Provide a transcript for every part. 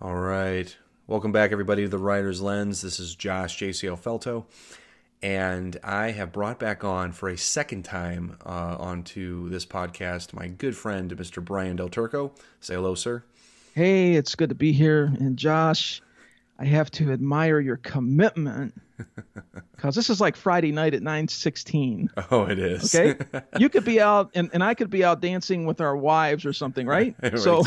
All right. Welcome back, everybody, to the Writer's Lens. This is Josh JCL Faltot, and I have brought back on for a second time uh, onto this podcast my good friend, Mr. Brian Del Turco. Say hello, sir. Hey, it's good to be here. And Josh, I have to admire your commitment because this is like Friday night at 9:16. Oh, it is. Okay, you could be out, and, and I could be out dancing with our wives or something, right? Right. So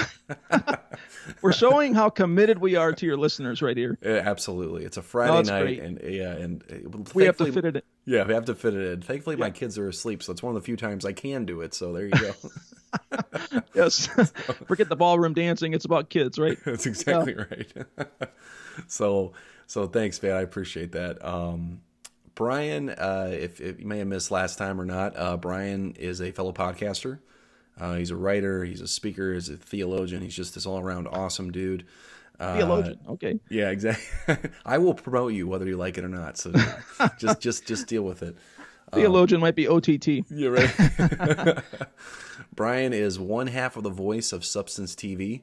we're showing how committed we are to your listeners right here. Yeah, absolutely. It's a Friday night, great. and yeah, and uh, We have to fit it in. Yeah, we have to fit it in. Thankfully, my kids are asleep, so it's one of the few times I can do it. So there you go. Yes. Forget the ballroom dancing. It's about kids, right? That's exactly right. so, so thanks, man. I appreciate that. Um, Brian, uh, if, if you may have missed last time or not, uh, Brian is a fellow podcaster. Uh, he's a writer. He's a speaker. He's a theologian. He's just this all around awesome dude. Uh, Theologian. Okay. Yeah, exactly. I will promote you whether you like it or not. So just, just, just deal with it. Theologian might be OTT. You're right. Brian is one half of the voice of Substance TV,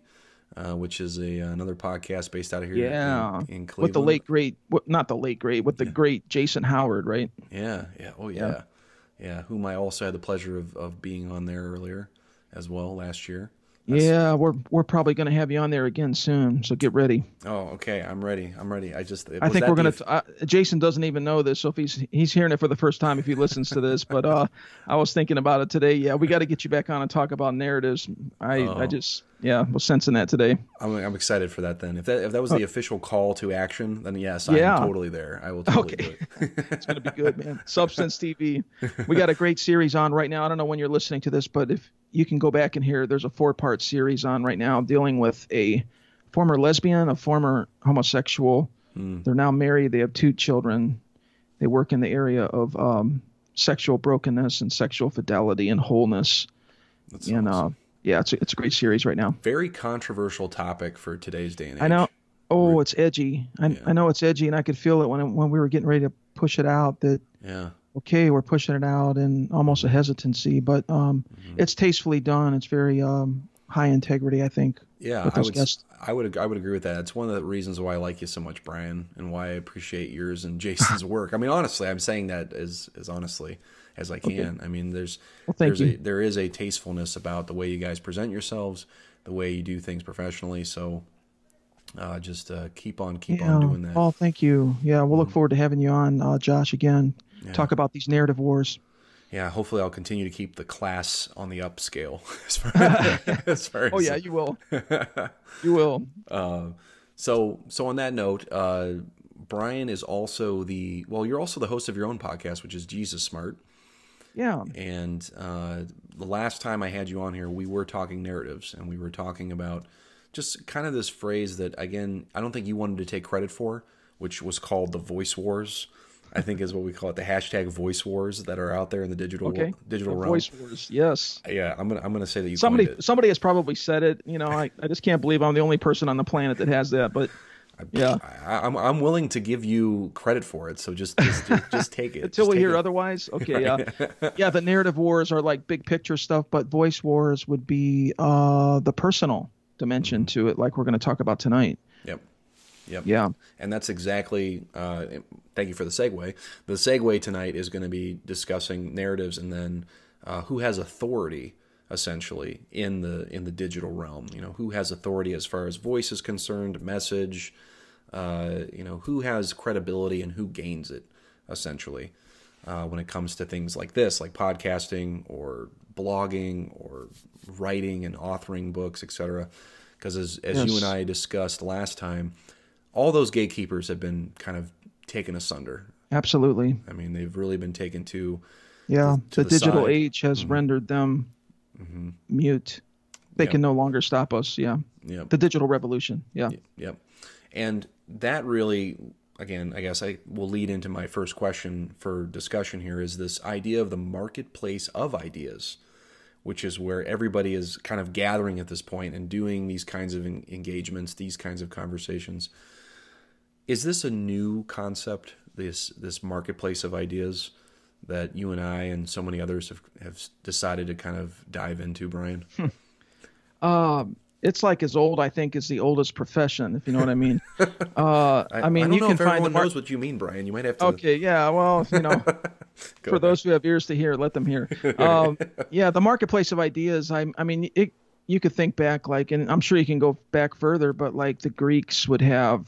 uh, which is a another podcast based out of here Yeah. in, in Cleveland. With the late great, not the late great, with the great Jason Howard, right? Yeah, yeah, oh yeah. yeah, Whom I also had the pleasure of, of being on there earlier as well last year. Yeah, we're we're probably going to have you on there again soon, so get ready. Oh, okay. I'm ready. I'm ready. I just I think we're going to. Uh, Jason doesn't even know this, so if he's he's hearing it for the first time if he listens to this. But uh, I was thinking about it today. Yeah, we got to get you back on and talk about narratives. I Oh. I just yeah was sensing that today. I'm, I'm excited for that. Then, if that if that was the official call to action, then yes, Oh. I'm totally there. I will totally Okay. do it. It's going to be good, man. Substance TV. We got a great series on right now. I don't know when you're listening to this, but if you can go back and hear, there's a four part series on right now dealing with a former lesbian, a former homosexual. They're now married. They have two children. They work in the area of um, sexual brokenness and sexual fidelity and wholeness. That's and awesome. uh, yeah, it's a, it's a great series right now. very controversial topic for today's day and age. I know. Oh, it's edgy. I, I know it's edgy, and I could feel it when when we were getting ready to push it out. That Yeah. okay, we're pushing it out and almost a hesitancy, but um, Mm-hmm. it's tastefully done. It's very um, high integrity, I think. Yeah, I would, guests. I would, I would agree with that. It's one of the reasons why I like you so much, Brian, and why I appreciate yours and Jason's work. I mean, honestly, I'm saying that as, as honestly as I can. I mean, there's, Well, there's a, there is a tastefulness about the way you guys present yourselves, the way you do things professionally. So, uh, just uh, keep on, keep on doing that. Mm-hmm. Oh, thank you. Yeah, we'll look forward to having you on, uh, Josh, again. Talk about these narrative wars. Yeah, hopefully, I'll continue to keep the class on the upscale as far as, far as Oh yeah, you will. you will. So, so on that note, uh, Brian is also the well. You're also the host of your own podcast, which is Jesus Smart. Yeah. And uh, the last time I had you on here, we were talking narratives, and we were talking about just kind of this phrase that, again, I don't think you wanted to take credit for, which was called the voice wars. I think is what we call it, the hashtag voice wars that are out there in the digital Okay. digital The realm. voice wars. Yes. Yeah, I'm gonna I'm gonna say that you Somebody it. somebody has probably said it. You know, I, I just can't believe I'm the only person on the planet that has that. But yeah. I, I'm I'm willing to give you credit for it. So just just just, just take it Until we hear it. otherwise. Okay, yeah. yeah, the narrative wars are like big picture stuff, but voice wars would be uh the personal dimension to it, like we're gonna talk about tonight. Yep. Yep. Yeah. And that's exactly, uh, thank you for the segue. The segue tonight is going to be discussing narratives and then uh, who has authority essentially in the in the digital realm. You know, who has authority as far as voice is concerned, message. Uh, you know, who has credibility and who gains it essentially uh, when it comes to things like this, like podcasting or blogging or writing and authoring books, etc. Because as as you and I discussed last time, all those gatekeepers have been kind of taken asunder. Absolutely. I mean, they've really been taken to Yeah. to the, the digital side. age has rendered them mute. They Yep. can no longer stop us. Yeah. yeah, The digital revolution. Yeah. Yep. And that really, again, I guess I will lead into my first question for discussion here is this idea of the marketplace of ideas, which is where everybody is kind of gathering at this point and doing these kinds of engagements, these kinds of conversations. Is this a new concept, this this marketplace of ideas that you and I and so many others have, have decided to kind of dive into, Brian? it's like as old I think as the oldest profession, if you know what I mean. Uh, I, I, mean, I you can if find everyone the mar- knows what you mean, Brian. You might have to. Okay, yeah, well, you know, for ahead. those who have ears to hear, let them hear. Um, yeah, the marketplace of ideas. I, I mean, it, you could think back, like, and I'm sure you can go back further, but like the Greeks would have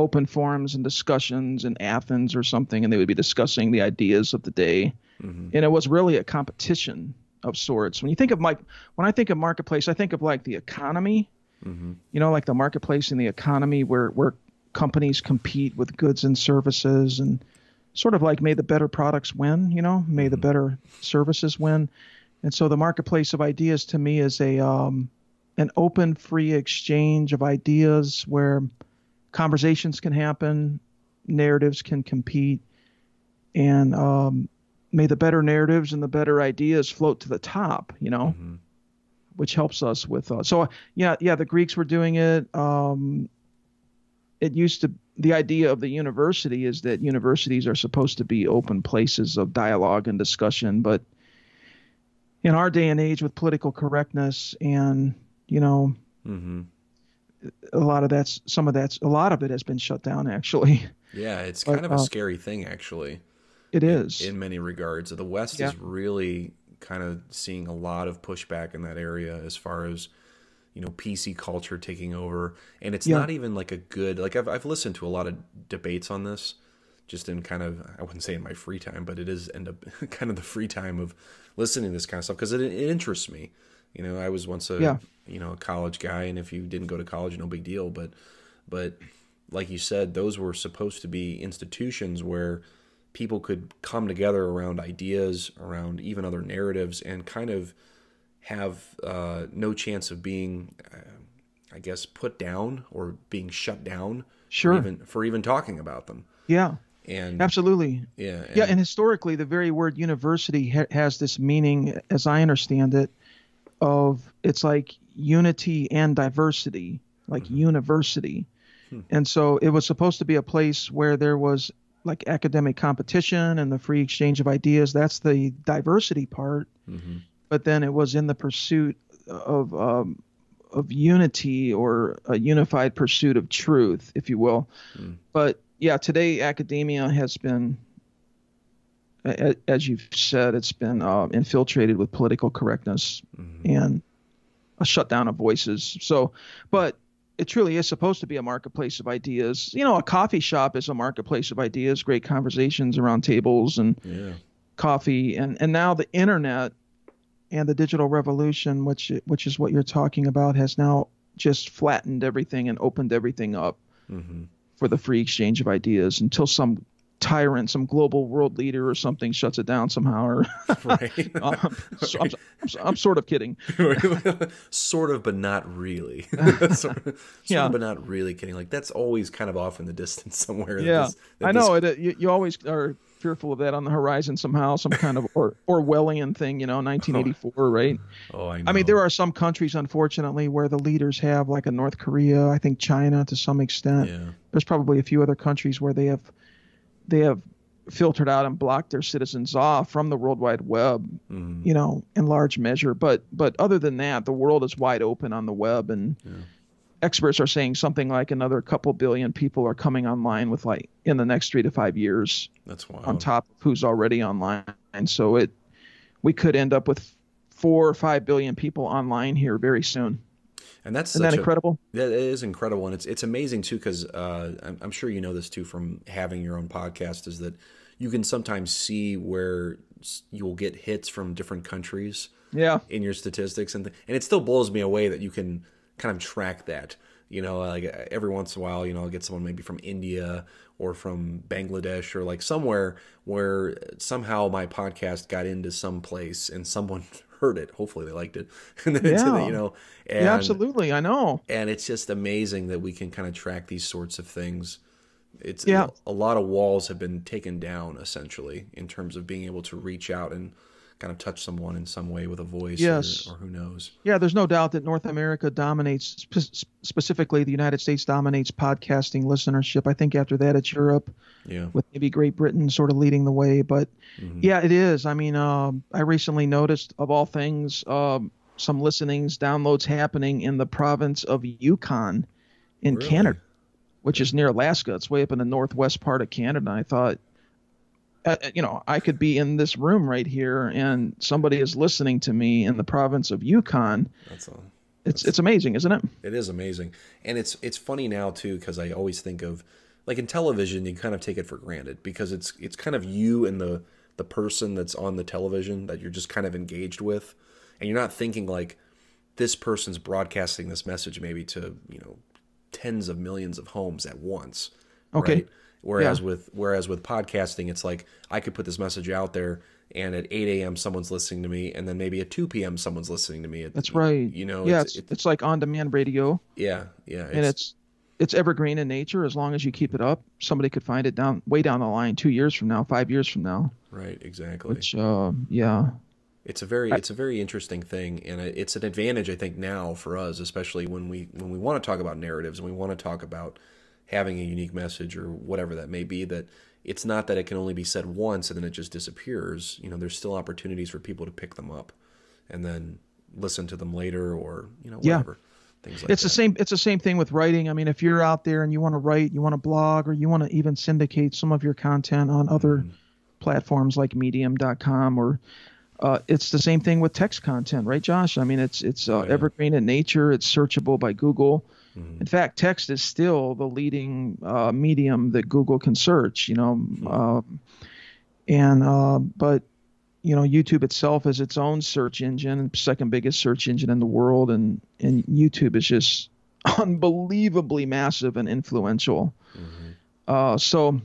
open forums and discussions in Athens or something, and they would be discussing the ideas of the day, Mhm. and it was really a competition of sorts. When you think of like, when I think of marketplace, I think of like the economy. Mhm. You know, like the marketplace and the economy, where where companies compete with goods and services, and sort of like may the better products win. You know, may the better services win. And so the marketplace of ideas to me is a um, an open, free exchange of ideas where conversations can happen, narratives can compete, and um, may the better narratives and the better ideas float to the top. You know, Mhm. which helps us with. Uh, so yeah, yeah, the Greeks were doing it. Um, it used to. The idea of the university is that universities are supposed to be open places of dialogue and discussion, but in our day and age, with political correctness and you know Mhm. A lot of that's some of that's a lot of it has been shut down actually Yeah, it's But, kind of a uh, scary thing, actually. it is in many regards. The West Yeah. is really kind of seeing a lot of pushback in that area as far as you know PC culture taking over, and it's Yeah. not even like a good like I've I've listened to a lot of debates on this, just in kind of I wouldn't say in my free time, but it is end up kind of the free time of listening to this kind of stuff because it, it interests me. You know, I was once a Yeah. you know a college guy, and if you didn't go to college, no big deal. But but like you said, those were supposed to be institutions where people could come together around ideas, around even other narratives, and kind of have uh, no chance of being, uh, I guess, put down or being shut down. Sure. For even, for even talking about them. yeah And absolutely yeah. yeah and historically the very word university ha- has this meaning as i understand it of it's like unity and diversity like university. And so it was supposed to be a place where there was like academic competition and the free exchange of ideas. That's the diversity part. Mhm. but then it was in the pursuit of um, of unity or a unified pursuit of truth, if you will. But yeah, today academia has been, as you've said, it's been uh, infiltrated with political correctness and a shutdown of voices. So, but it truly is supposed to be a marketplace of ideas. You know, a coffee shop is a marketplace of ideas, great conversations around tables and yeah. coffee and and now the internet and the digital revolution which which is what you're talking about has now just flattened everything and opened everything up hmm for the free exchange of ideas until some tyrant some global world leader or something shuts it down somehow or Right. um, so I'm, I'm, I'm sort of kidding sort of, but not really. sort of, sort Yeah. of, but not really kidding. Like that's always kind of off in the distance somewhere. that yeah this- that i this- know it, you, you always are fearful of that on the horizon somehow some kind of or orwellian thing you know 1984 right Oh, I know. I mean, there are some countries, unfortunately, where the leaders have, like a North Korea, I think China to some extent. Yeah. There's probably a few other countries where they have, they have filtered out and blocked their citizens off from the World Wide Web, Mhm. you know, in large measure. But but other than that, the world is wide open on the web, and experts are saying something like another couple billion people are coming online with like in the next three to five years That's wild. on top of who's already online. And so it, we could end up with four or five billion people online here very soon. And that's Isn't that such a- incredible? That is incredible, and it's it's amazing too because uh, I'm, I'm sure you know this too from having your own podcast. Is that you can sometimes see where you'll get hits from different countries Yeah. in your statistics, and th- and it still blows me away that you can kind of track that. You know, like uh, every once in a while, you know, I'll get someone maybe from India or from Bangladesh or like somewhere where somehow my podcast got into some place and someone heard it. Hopefully they liked it. and then Yeah. you know, and, yeah, absolutely. I know. and it's just amazing that we can kind of track these sorts of things. It's Yeah. a lot of walls have been taken down essentially in terms of being able to reach out and kind of touch someone in some way with a voice Yes. or, or who knows. Yeah, there's no doubt that North America dominates, spe- specifically the United States dominates podcasting listenership. I think after that it's Europe, Yeah. with maybe Great Britain sort of leading the way. But Mhm. yeah, it is. I mean, um, I recently noticed, of all things, um, some listenings, downloads happening in the province of Yukon in Really? Canada, which is near Alaska. It's way up in the northwest part of Canada. I thought, uh, you know, I could be in this room right here and somebody is listening to me in the province of Yukon. That's all. It's it's amazing, isn't it? It is amazing, and it's it's funny now too because I always think of like in television you kind of take it for granted because it's it's kind of you and the the person that's on the television that you're just kind of engaged with, and you're not thinking like this person's broadcasting this message maybe to you know tens of millions of homes at once. Okay. Right? Whereas Yeah. with whereas with podcasting, it's like I could put this message out there, and at 8 a.m. someone's listening to me, and then maybe at 2 p.m. someone's listening to me. At, That's right. You know, yeah, it's, it's, it's, it's like on-demand radio, yeah, yeah, and it's it's evergreen in nature. As long as you keep it up, somebody could find it down way down the line, two years from now, five years from now. right, exactly. Which, uh, yeah, It's a very it's a very interesting thing, and it's an advantage I think now for us, especially when we when we want to talk about narratives and we want to talk about having a unique message or whatever that may be. That it's not that it can only be said once and then it just disappears. You know, there's still opportunities for people to pick them up and then listen to them later, or you know Yeah. whatever things like it's that. the same. It's the same thing with writing. I mean, if you're out there and you want to write, you want to blog, or you want to even syndicate some of your content on other Mm-hmm. platforms like Medium.com, or uh, it's the same thing with text content, right, Josh? I mean, it's it's uh, Oh, yeah. evergreen in nature. It's searchable by Google. Mm-hmm. In fact, text is still the leading uh, medium that Google can search. You know, Hmm. uh, and uh, but you know, YouTube itself is its own search engine, second biggest search engine in the world, and and YouTube is just unbelievably massive and influential. Uh, so,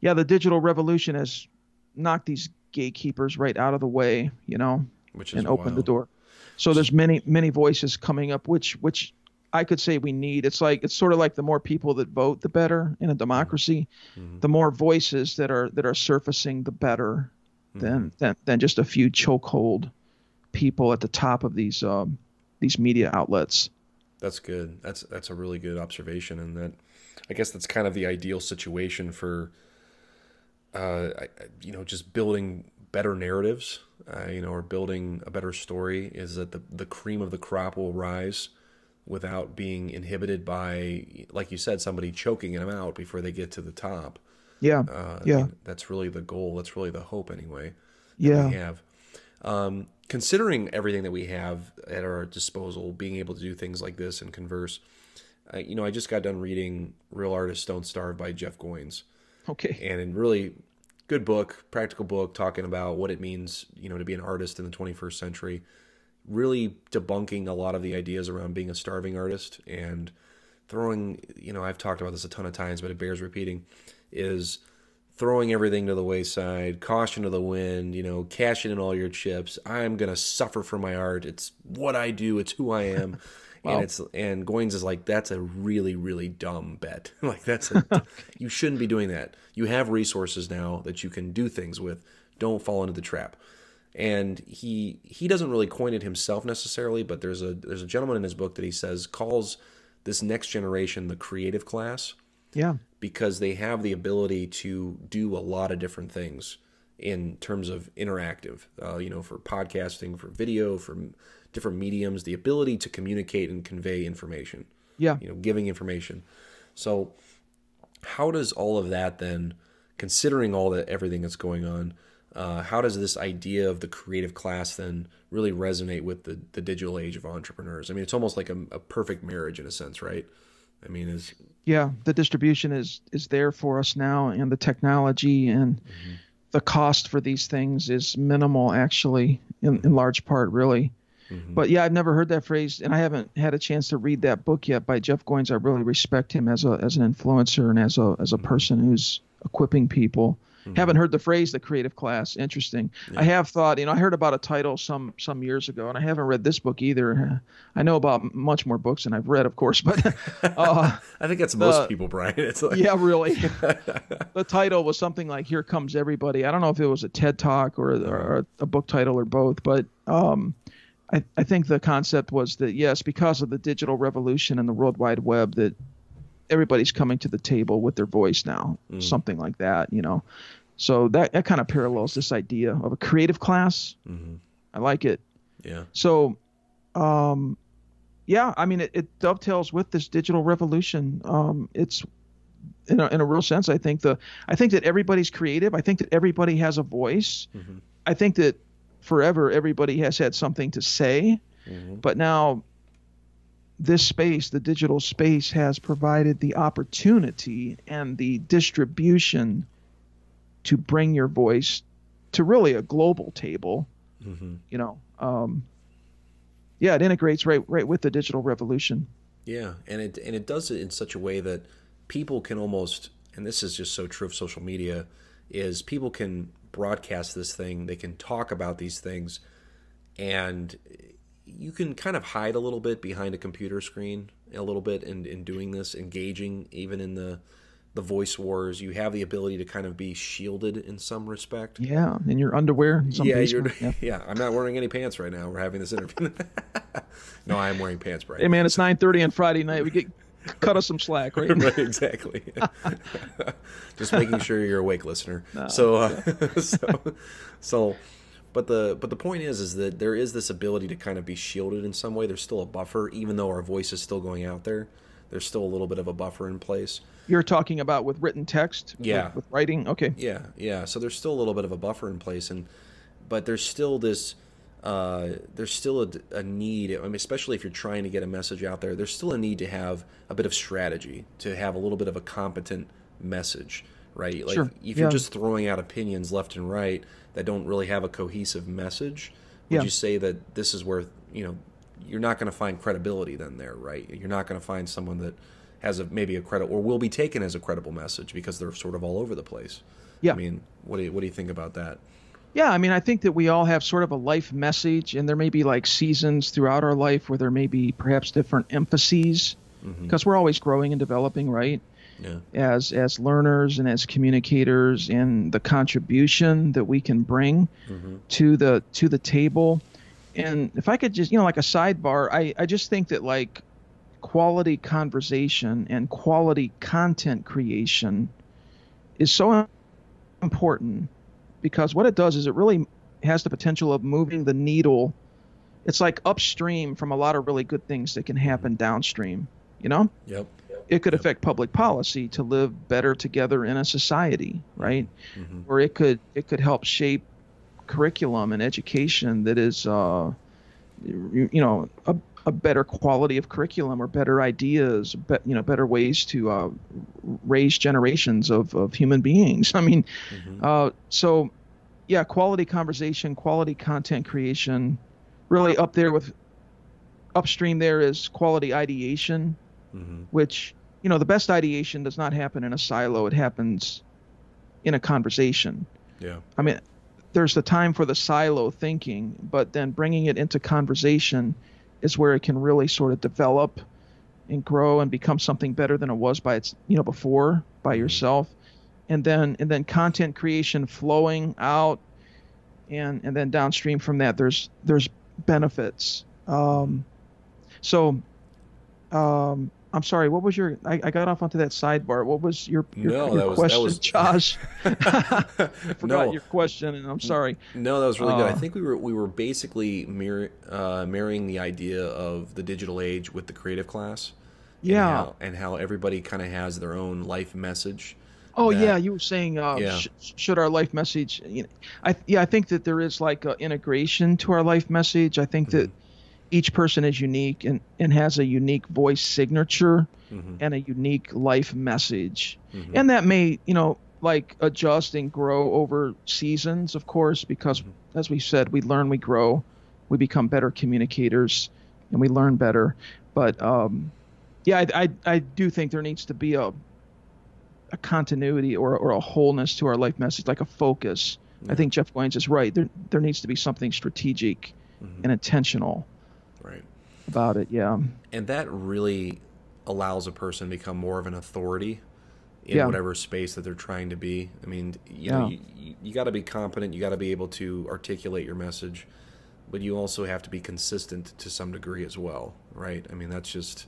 yeah, the digital revolution has knocked these gatekeepers right out of the way, you know, which is and opened the door. So there's many many voices coming up, which which I could say we need. It's like it's sort of like the more people that vote, the better in a democracy. Mm-hmm. The more voices that are that are surfacing, the better Mm-hmm. than than than just a few chokehold people at the top of these um, these media outlets. That's good. That's that's a really good observation, and that I guess that's kind of the ideal situation for, uh, I- you know, just building better narratives, uh, you know, or building a better story. Is that the the cream of the crop will rise without being inhibited by, like you said, somebody choking them out before they get to the top. Yeah, Uh, I yeah, mean, that's really the goal. That's really the hope, anyway. yeah. we have. Um, considering everything that we have at our disposal, being able to do things like this and converse, uh, you know, I just got done reading "Real Artists Don't Starve" by Jeff Goins, Okay. and in really good book, practical book, talking about what it means, you know, to be an artist in the 21st century. Really debunking a lot of the ideas around being a starving artist and throwing, you know, I've talked about this a ton of times, but it bears repeating, is throwing everything to the wayside, caution to the wind, you know, cashing in all your chips. I'm gonna suffer for my art. It's what I do. It's who I am. Wow. And it's and Goins is like that's a really really dumb bet. like that's a, you shouldn't be doing that. You have resources now that you can do things with. Don't fall into the trap. And he he doesn't really coin it himself necessarily, but there's a there's a gentleman in his book that he says calls this next generation the creative class Yeah. because they have the ability to do a lot of different things in terms of interactive, uh, you know, for podcasting, for video, for different mediums, the ability to communicate and convey information, Yeah. you know, giving information. So, how does all of that then, considering all that everything that's going on, uh, how does this idea of the creative class then really resonate with the, the digital age of entrepreneurs? I mean, it's almost like a, a perfect marriage in a sense, right? I mean, is Yeah. The distribution is is there for us now, and the technology and mm-hmm. the cost for these things is minimal, actually, in, in large part, really. Mm-hmm. But yeah, I've never heard that phrase, and I haven't had a chance to read that book yet by Jeff Goins. I really respect him as a as an influencer and as a as a mm-hmm. person who's equipping people. Haven't heard the phrase the creative class. Interesting. I have thought, you know, I heard about a title some some years ago, and I haven't read this book either. I know about much more books than I've read, of course, but uh, I think that's most The- people, Brian. It's like, yeah, really. the title was something like "Here Comes Everybody." I don't know if it was a TED talk or, or a book title or both, but um, I, I think the concept was that yes, because of the digital revolution and the World Wide Web, that everybody's coming to the table with their voice now, something like that, you know. So that that kind of parallels this idea of a creative class. Mhm. I like it. yeah, So um, yeah, I mean, it, it dovetails with this digital revolution. Um, it's in a, in a real sense, I think the I think that everybody's creative. I think that everybody has a voice. Mm-hmm. I think that forever everybody has had something to say, mm-hmm. but now this space, the digital space, has provided the opportunity and the distribution to bring your voice to really a global table. Mm-hmm. You know, um, yeah, it integrates right right with the digital revolution. Yeah, and it and it does it in such a way that people can almost, and this is just so true of social media, is people can broadcast this thing, they can talk about these things, and you can kind of hide a little bit behind a computer screen a little bit in, in doing this, engaging even in the the voice wars. You have the ability to kind of be shielded in some respect. Yeah, in your underwear. yeah, yeah, yeah. I'm not wearing any pants right now. We're having this interview. no, I am wearing pants, right. Hey, man, it's 9:30 on Friday night. We get cut us some slack, right? right, exactly. Just making sure you're awake, listener. No, so, uh, so, so, but the but the point is, is that there is this ability to kind of be shielded in some way. There's still a buffer, even though our voice is still going out there. There's still a little bit of a buffer in place. You're talking about with written text, yeah, with, with writing. Okay. Yeah, yeah. So there's still a little bit of a buffer in place, and but there's still this uh, there's still a, a, need, I mean, especially if you're trying to get a message out there, there's still a need to have a bit of strategy, to have a little bit of a competent message, right? Like sure. if you're just throwing out opinions left and right that don't really have a cohesive message, would yeah. you say that this is where, you know, you're not going to find credibility then there, right? You're not going to find someone that has a maybe a credit or will be taken as a credible message because they're sort of all over the place. Yeah. I mean, what do you, what do you think about that? Yeah, I mean, I think that we all have sort of a life message, and there may be like seasons throughout our life where there may be perhaps different emphases because mm-hmm. we're always growing and developing, right? Yeah. As as learners and as communicators, and the contribution that we can bring mm-hmm. to the to the table. And if I could just, you know, like a sidebar, I I just think that like quality conversation and quality content creation is so important because what it does is it really has the potential of moving the needle. It's like upstream from a lot of really good things that can happen downstream. You know? Yep. It could affect public policy to live better together in a society, right? Mm-hmm. Or it could it could help shape curriculum and education that is, uh, you, you know, a, a better quality of curriculum or better ideas, be, you know, better ways to uh, raise generations of, of human beings. I mean, mm-hmm. uh, so yeah, quality conversation, quality content creation, really up there with upstream. There is quality ideation, mm-hmm. which you know the best ideation does not happen in a silo. It happens in a conversation. Yeah. I mean, there's the time for the silo thinking, but then bringing it into conversation is where it can really sort of develop and grow and become something better than it was by its you know before by mm-hmm. yourself and then and then content creation flowing out and and then downstream from that there's there's benefits um, so um, I'm sorry. What was your? I, I, got off onto that sidebar. What was your your, no, your was, question, was... Josh? I forgot no. your question, and I'm sorry. No, that was really uh, good. I uh, think we were we were basically mirror, uh, marrying the idea of the digital age with the creative class. Yeah, and how, and how everybody kind of has their own life message. Oh that, yeah, you were saying uh, yeah. sh- should our life message? You know, I yeah, I think that there is like integration to our life message. I think mm-hmm. that each person is unique and, and has a unique voice signature mm-hmm. and a unique life message. Mm-hmm. And that may, you know, like adjust and grow over seasons, of course, because mm-hmm. as we said, we learn, we grow, we become better communicators, and we learn better. But um, yeah, I, I, I do think there needs to be a a continuity or, or a wholeness to our life message, like a focus. I think Jeff Goins is right. There there needs to be something strategic mm-hmm. and intentional about it yeah and that really allows a person to become more of an authority in yeah. whatever space that they're trying to be i mean you yeah. know you, you got to be competent you got to be able to articulate your message but you also have to be consistent to some degree as well right i mean that's just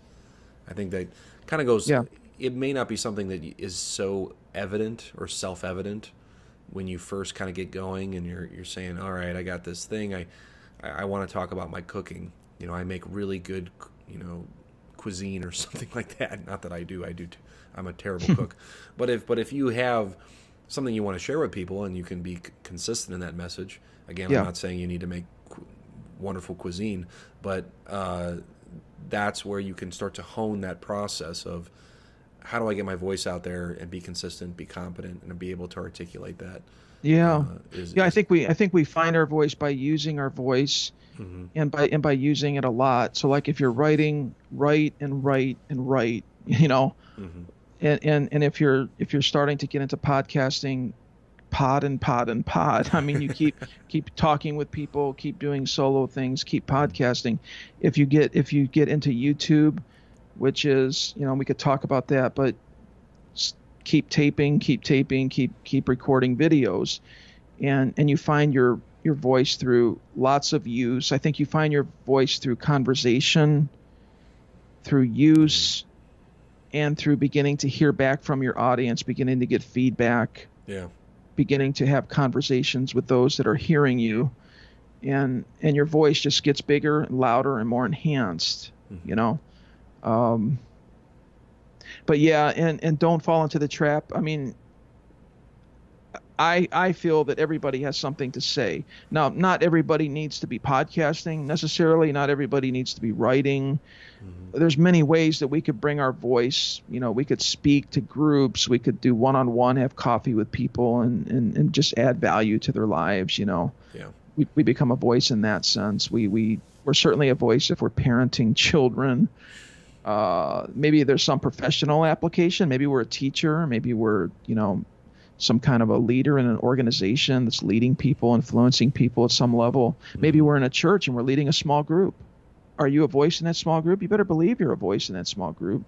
i think that kind of goes yeah. it may not be something that is so evident or self-evident when you first kind of get going and you're you're saying all right i got this thing i i, I want to talk about my cooking you know, I make really good, you know, cuisine or something like that. Not that I do. I do. T- I'm a terrible cook. But if but if you have something you want to share with people and you can be c- consistent in that message. Again, Yeah. I'm not saying you need to make qu- wonderful cuisine, but uh, that's where you can start to hone that process of how do I get my voice out there and be consistent, be competent, and be able to articulate that. Yeah. uh, is- yeah, I think we I think we find our voice by using our voice Mhm. and by and by using it a lot. So like if you're writing, write and write and write, you know. Mhm. And and and if you're if you're starting to get into podcasting, pod and pod and pod. I mean, you keep keep talking with people, keep doing solo things, keep podcasting. If you get if you get into YouTube, which is, you know, we could talk about that, but keep taping, keep taping, keep keep recording videos. And and you find your your voice through lots of use. I think you find your voice through conversation, through use, and through beginning to hear back from your audience, beginning to get feedback, Yeah. beginning to have conversations with those that are hearing you, and and your voice just gets bigger and louder and more enhanced. Mhm. You know. Um, but yeah, and and don't fall into the trap. I mean, I I feel that everybody has something to say. Now, not everybody needs to be podcasting necessarily. Not everybody needs to be writing. There's many ways that we could bring our voice. You know, we could speak to groups. We could do one-on-one, have coffee with people, and and, and just add value to their lives. You know, Yeah. we, we become a voice in that sense. We we we're certainly a voice if we're parenting children. Uh, maybe there's some professional application. Maybe we're a teacher. Maybe we're you know some kind of a leader in an organization that's leading people, influencing people at some level. Maybe we're in a church and we're leading a small group. Are you a voice in that small group? You better believe you're a voice in that small group.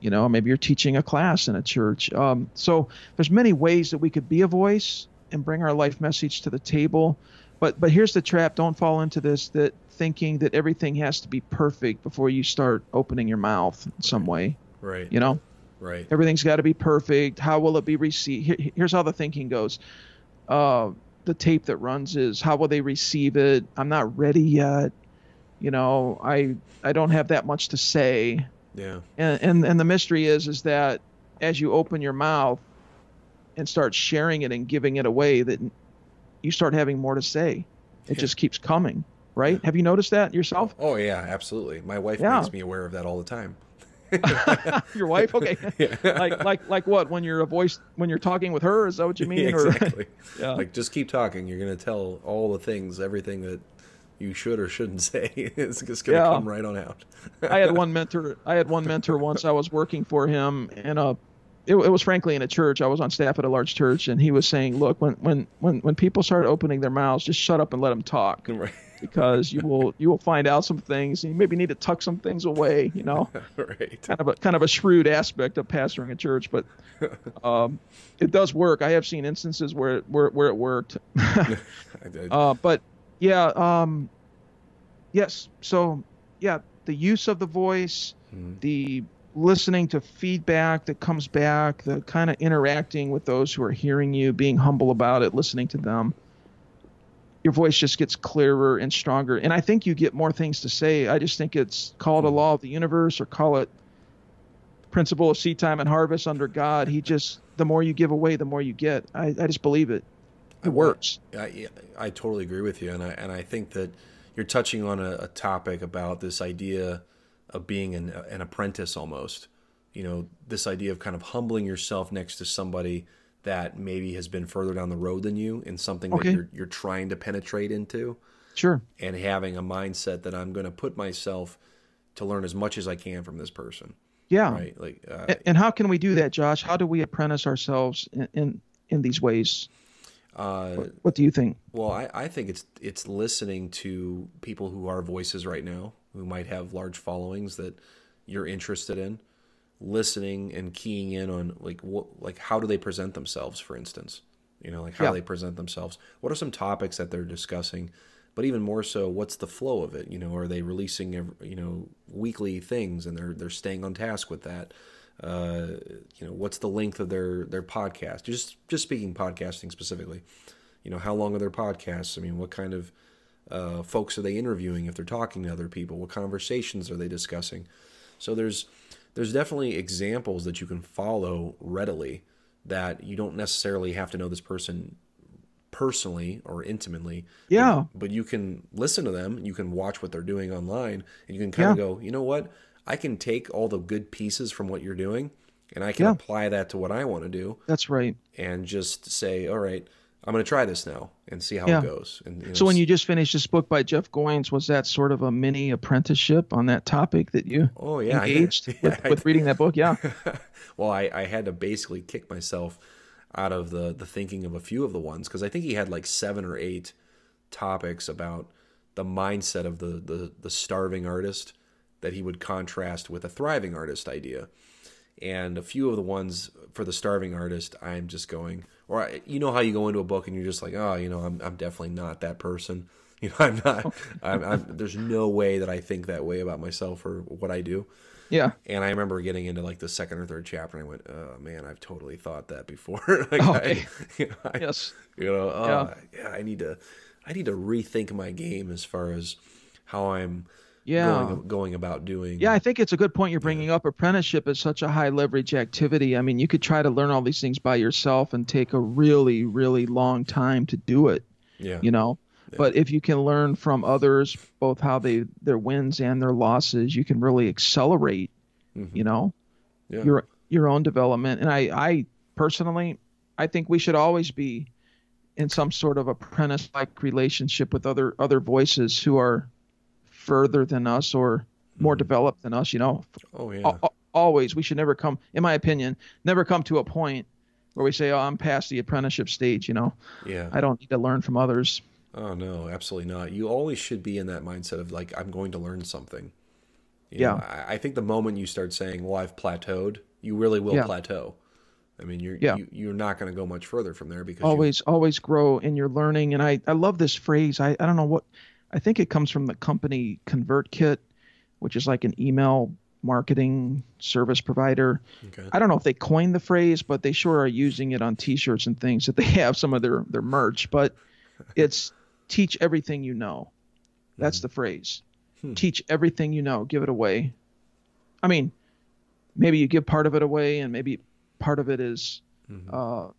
You know, maybe you're teaching a class in a church. Um, so there's many ways that we could be a voice and bring our life message to the table. But but here's the trap: don't fall into this that thinking that everything has to be perfect before you start opening your mouth in some way. Right. You know, Right. everything's got to be perfect. How will it be received? Here, here's how the thinking goes. Uh, the tape that runs is how will they receive it? I'm not ready yet. You know, I I don't have that much to say. Yeah. And and and the mystery is is that as you open your mouth and start sharing it and giving it away, that you start having more to say. It Yeah. just keeps coming, right? Have you noticed that yourself? Oh yeah, absolutely. My wife Yeah. makes me aware of that all the time. Your wife, okay. like like like what? When you're a voice, when you're talking with her, is that what you mean? Yeah, Or- exactly. Yeah. Like just keep talking. You're gonna tell all the things, everything that you should or shouldn't say. it's just gonna Yeah. come right on out. I had one mentor. I had one mentor once. I was working for him, and uh, it, it was frankly in a church. I was on staff at a large church, and he was saying, "Look, when when when when people start opening their mouths, just shut up and let them talk, right. Because you will you will find out some things, and you maybe need to tuck some things away. You know, right. kind of a kind of a shrewd aspect of pastoring a church, but um, it does work. I have seen instances where it, where where it worked. I, I, Uh, but yeah, um, yes. So yeah, the use of the voice, Mhm. the listening to feedback that comes back, the kind of interacting with those who are hearing you, being humble about it, listening to them. Your voice just gets clearer and stronger, and I think you get more things to say. I just think it's called a law of the universe, or call it principle of seed time and harvest under God. He just the more you give away, the more you get. I, I just believe it. It works. I, I totally agree with you, and I and I think that you're touching on a, a topic about this idea of being an, an apprentice almost. You know, this idea of kind of humbling yourself next to somebody that maybe has been further down the road than you in something Okay. that you're you're trying to penetrate into, Sure. and having a mindset that I'm going to put myself to learn as much as I can from this person. Yeah. Right? Like, uh, A- And how can we do that, Josh? How do we apprentice ourselves in in, in these ways? uh, What do you think? Well, I, I think it's it's listening to people who are voices right now, who might have large followings that you're interested in, listening and keying in on like what like how do they present themselves, for instance, you know, like how Yeah. they present themselves. What are some topics that they're discussing? But even more so, what's the flow of it? You know, are they releasing you know weekly things and they're they're staying on task with that? Uh, you know, what's the length of their their podcast? Just just speaking podcasting specifically you know how long are their podcasts i mean what kind of uh, folks are they interviewing if they're talking to other people? What conversations are they discussing? So there's there's definitely examples that you can follow readily that you don't necessarily have to know this person personally or intimately. Yeah. But, but you can listen to them, you can watch what they're doing online, and you can kind of go, you know what? I can take all the good pieces from what you're doing and I can Yeah. apply that to what I want to do That's right. and just say, all right, I'm going to try this now and see how Yeah. it goes. And you know, So when you just finished this book by Jeff Goins, was that sort of a mini apprenticeship on that topic that you Oh, yeah, I- engaged yeah, with, I- with reading that book? Yeah. well, I, I had to basically kick myself out of the the thinking of a few of the ones because I think he had like seven or eight topics about the mindset of the, the the starving artist that he would contrast with a thriving artist idea. And a few of the ones for the starving artist, I'm just going, or I, you know how you go into a book and you're just like, oh, you know, I'm I'm definitely not that person. You know, I'm not. I'm, I'm, there's no way that I think that way about myself or what I do. Yeah. And I remember getting into like the second or third chapter, and I went, "Oh man, I've totally thought that before." like, oh, Okay. I, you know, I- Yes. you know, oh, yeah. I need to, I need to rethink my game as far as how I'm Yeah. going, going about doing. Yeah, I think it's a good point you're bringing up. Apprenticeship is such a high leverage activity. I mean, you could try to learn all these things by yourself and take a really, really long time to do it. yeah, You know, but if you can learn from others, both how they their wins and their losses, you can really accelerate. Mm-hmm. You know, Yeah. your your own development. And I, I personally, I think we should always be in some sort of apprentice like relationship with other other voices who are further than us or more mm-hmm. developed than us. You know, oh yeah, al- always we should never come in my opinion never come to a point where we say oh i'm past the apprenticeship stage you know yeah. i don't need to learn from others Oh no, absolutely not. You always should be in that mindset of like, I'm going to learn something. You Yeah. know, I, I think the moment you start saying, "Well, I've plateaued," you really will Yeah. plateau. I mean, you're Yeah. you, you're not going to go much further from there because you- always always grow in your learning and i i love this phrase i i don't know what i think it comes from the company convertkit which is like an email marketing service provider. Okay. i don't know if they coined the phrase but they sure are using it on t-shirts and things that they have some of their their merch but it's teach everything you know. That's hmm. the phrase. Hmm. Teach everything you know. Give it away. I mean maybe you give part of it away and maybe part of it is mm-hmm. uh,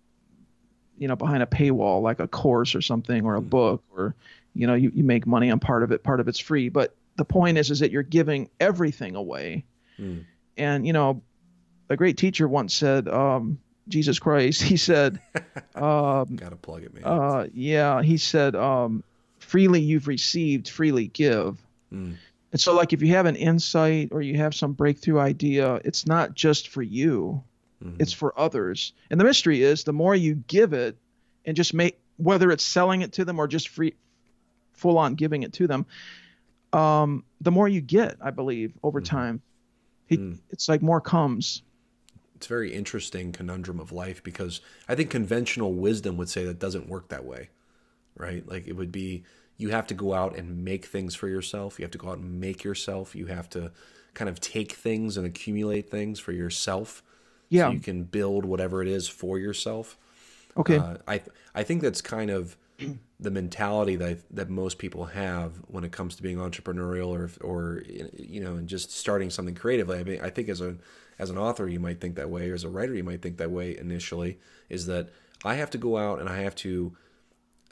you know behind a paywall like a course or something or a hmm. book or you know you, you make money on part of it part of it's free. But the point is is that you're giving everything away. And you know a great teacher once said um, jesus christ he said Got to plug it, man. uh, yeah he said um, freely you've received freely give. And so like if you have an insight or you have some breakthrough idea it's not just for you. It's for others. And the mystery is the more you give it and just make whether it's selling it to them or just free full on giving it to them um, the more you get i believe over time he, it's like more comes it's a very interesting conundrum of life because I think conventional wisdom would say that doesn't work that way, right? Like it would be you have to go out and make things for yourself. You have to go out and make yourself. You have to kind of take things and accumulate things for yourself. Yeah. So you can build whatever it is for yourself. okay Uh, I I think that's kind of the mentality that that most people have when it comes to being entrepreneurial or or you know and just starting something creatively. I mean, I think as a as an author you might think that way, or as a writer you might think that way initially. Is that I have to go out and I have to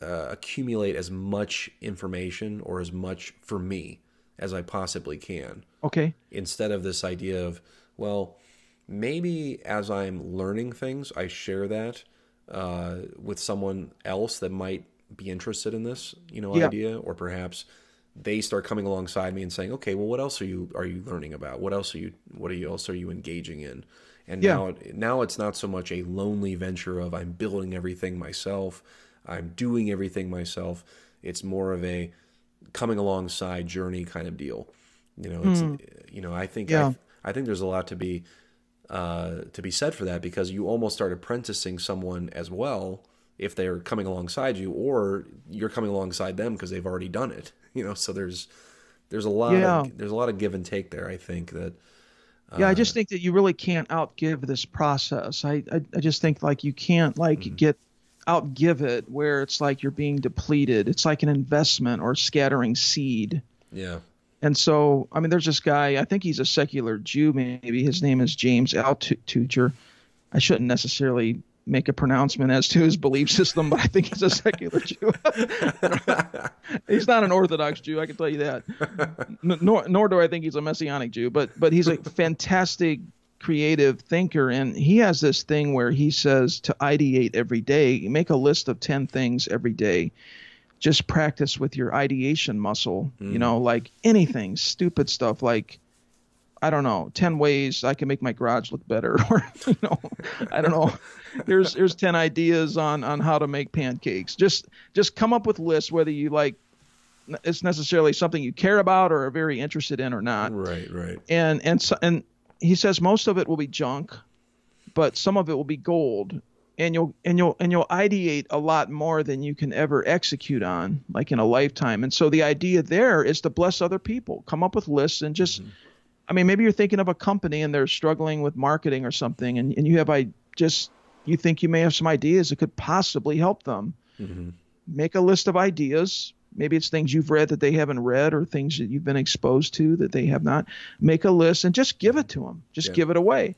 uh, accumulate as much information or as much for me as I possibly can okay instead of this idea of well maybe as i'm learning things i share that uh, with someone else that might be interested in this you know Yeah. idea or perhaps they start coming alongside me and saying okay well what else are you are you learning about what else are you what are you else are you engaging in and Yeah. now now it's not so much a lonely venture of i'm building everything myself i'm doing everything myself it's more of a coming alongside journey kind of deal you know it's you know i think. Yeah. I, I think there's a lot to be uh, to be said for that because you almost start apprenticing someone as well if they're coming alongside you or you're coming alongside them because they've already done it you know so there's there's a lot Yeah. of there's a lot of give and take there i think that yeah i Uh, just think that you really can't outgive this process i i, I just think like you can't like Mm-hmm. get outgive it where it's like you're being depleted. It's like an investment or scattering seed. Yeah. And so, I mean, there's this guy. I think he's a secular Jew. Maybe his name is James Altucher. I shouldn't necessarily make a pronouncement as to his belief system, but I think he's a secular Jew. he's not an Orthodox Jew, I can tell you that. Nor, nor do I think he's a Messianic Jew, but but he's a fantastic creative thinker, and he has this thing where he says to ideate every day, make a list of ten things every day. Just practice with your ideation muscle, mm. you know, like anything, stupid stuff like I don't know, ten ways I can make my garage look better, or you know, I don't know. Here's here's ten ideas on on how to make pancakes. Just just come up with lists whether you like it's necessarily something you care about or are very interested in or not. Right, right. And and so, and he says most of it will be junk, but some of it will be gold. And you'll and you'll and you'll ideate a lot more than you can ever execute on, like in a lifetime. And so the idea there is to bless other people. Come up with lists and just mm-hmm I mean, maybe you're thinking of a company and they're struggling with marketing or something, and, and you have I just you think you may have some ideas that could possibly help them. Mm-hmm. Make a list of ideas. Maybe it's things you've read that they haven't read, or things that you've been exposed to that they have not. Make a list and just give it to them. Just yeah. give it away.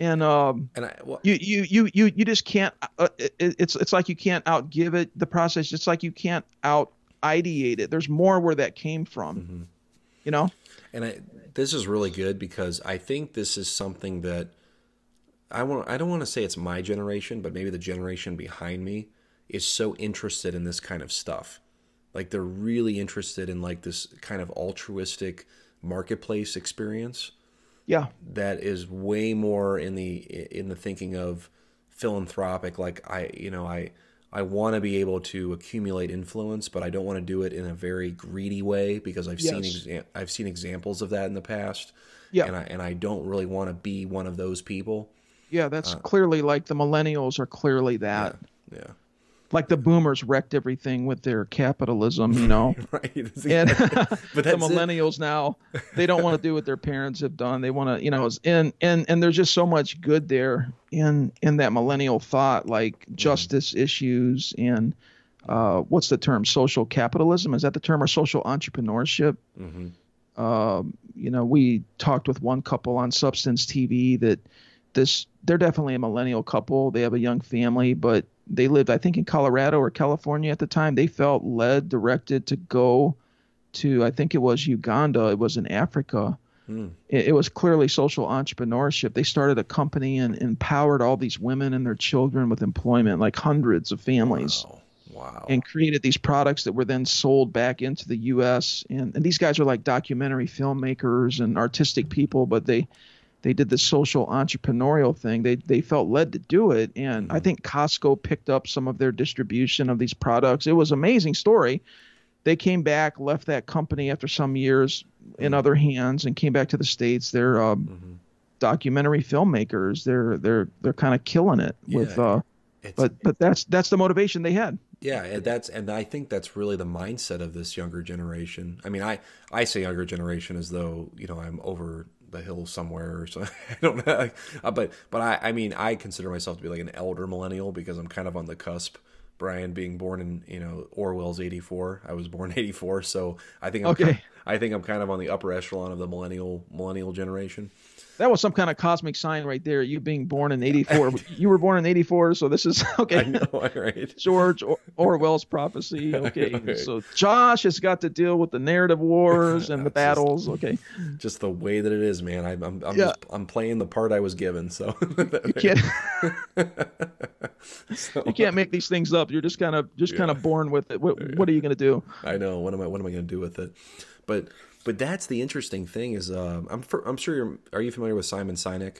And um, and I, well, you, you you you you just can't. Uh, it, it's it's like you can't outgive it the process. It's like you can't out ideate it. There's more where that came from. Mm-hmm. You know. And I, this is really good because I think this is something that I want. I don't want to say it's my generation, but maybe the generation behind me is so interested in this kind of stuff. Like they're really interested in like this kind of altruistic marketplace experience. Yeah. That is way more in the in the thinking of philanthropic like I you know I I want to be able to accumulate influence, but I don't want to do it in a very greedy way because I've yes. seen exa- I've seen examples of that in the past. Yeah, and I and I don't really want to be one of those people. Yeah, that's uh, clearly like the millennials are clearly that. Yeah. yeah like the boomers wrecked everything with their capitalism, you know. right. And but the millennials it. now they don't want to do what their parents have done. They want to, you know, and and and there's just so much good there in in that millennial thought, like justice issues and uh, what's the term? Social capitalism is that the term or social entrepreneurship? Mm-hmm. Uh, you know, we talked with one couple on Substance TV that this they're definitely a millennial couple. They have a young family, but they lived, I think, in Colorado or California at the time. They felt led, directed to go to, I think it was Uganda. It was in Africa. Mm. It, it, was clearly social entrepreneurship. They started a company and empowered all these women and their children with employment, like hundreds of families. Wow. Wow. And created these products that were then sold back into the U.S. And, and these guys are like documentary filmmakers and artistic people, but they they did the social entrepreneurial thing. They they felt led to do it, and I mm-hmm. think Costco picked up some of their distribution of these products. It was an amazing story. They came back, left that company after some years in mm-hmm. other hands, and came back to the states. They're um, mm-hmm. documentary filmmakers. They're they're they're kind of killing it yeah, with. Uh, but but that's that's the motivation they had. Yeah, and that's and I think that's really the mindset of this younger generation. I mean, I I say younger generation as though you know I'm over the hill somewhere or something. I don't know, uh, but but I I mean I consider myself to be like an elder millennial because I'm kind of on the cusp. Brian being born in you know Orwell's '84, I was born '84, so I think I'm okay. Kind of, I think I'm kind of on the upper echelon of the millennial millennial generation that was some kind of cosmic sign right there. You being born in '84, you were born in '84, so this is okay. I know, right? George or- Orwell's prophecy. Okay, right. so Josh has got to deal with the narrative wars and the battles. Just, okay, just the way that it is, man. I, am I'm I'm, yeah. just, I'm playing the part I was given, so you can't so, you can't make these things up. You're just kind of just yeah. kind of born with it. What, what are you going to do? I know. What am I? What am I going to do with it? But but that's the interesting thing is uh, I'm for, I'm sure you're are you familiar with Simon Sinek?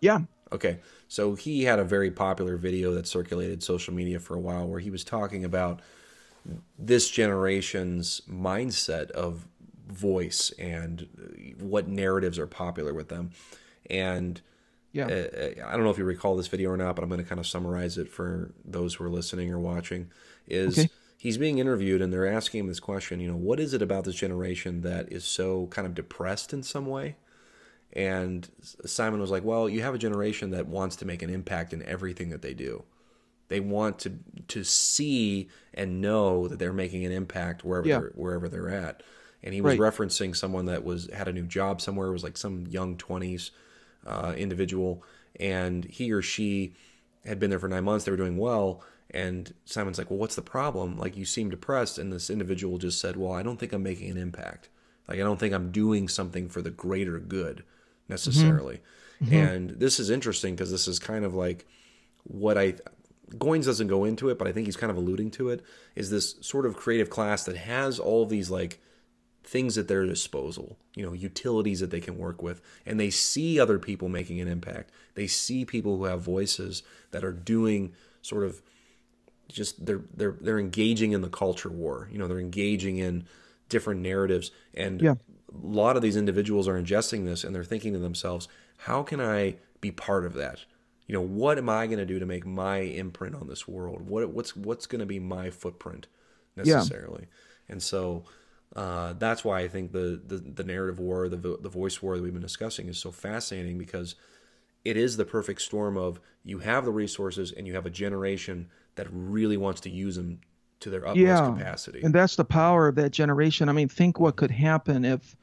Yeah. Okay. So he had a very popular video that circulated social media for a while where he was talking about this generation's mindset of voice and what narratives are popular with them. And yeah, uh, I don't know if you recall this video or not, but I'm going to kind of summarize it for those who are listening or watching. Is okay he's being interviewed and they're asking him this question, you know, what is it about this generation that is so kind of depressed in some way? And Simon was like, well, you have a generation that wants to make an impact in everything that they do. They want to to see and know that they're making an impact wherever Yeah. they're, wherever they're at. And he was Right. referencing someone that was had a new job somewhere. It was like some young twenties uh, individual, and he or she had been there for nine months. They were doing well, and Simon's like, "Well, what's the problem? Like, you seem depressed." And this individual just said, "Well, I don't think I'm making an impact. Like, I don't think I'm doing something for the greater good necessarily." Mm-hmm. Mm-hmm. And this is interesting because this is kind of like what I Goins doesn't go into it, but I think he's kind of alluding to it. Is this sort of creative class that has all these like things at their disposal, you know, utilities that they can work with, and they see other people making an impact. They see people who have voices that are doing sort of just they're they're they're engaging in the culture war. You know, they're engaging in different narratives, and Yeah. a lot of these individuals are ingesting this, and they're thinking to themselves, "How can I be part of that?" You know, what am I going to do to make my imprint on this world? What what's what's going to be my footprint necessarily? And so uh, that's why I think the, the the narrative war, the the voice war that we've been discussing is so fascinating because it is the perfect storm of you have the resources and you have a generation that really wants to use them to their utmost yeah capacity. and that's the power of that generation i mean think what could happen if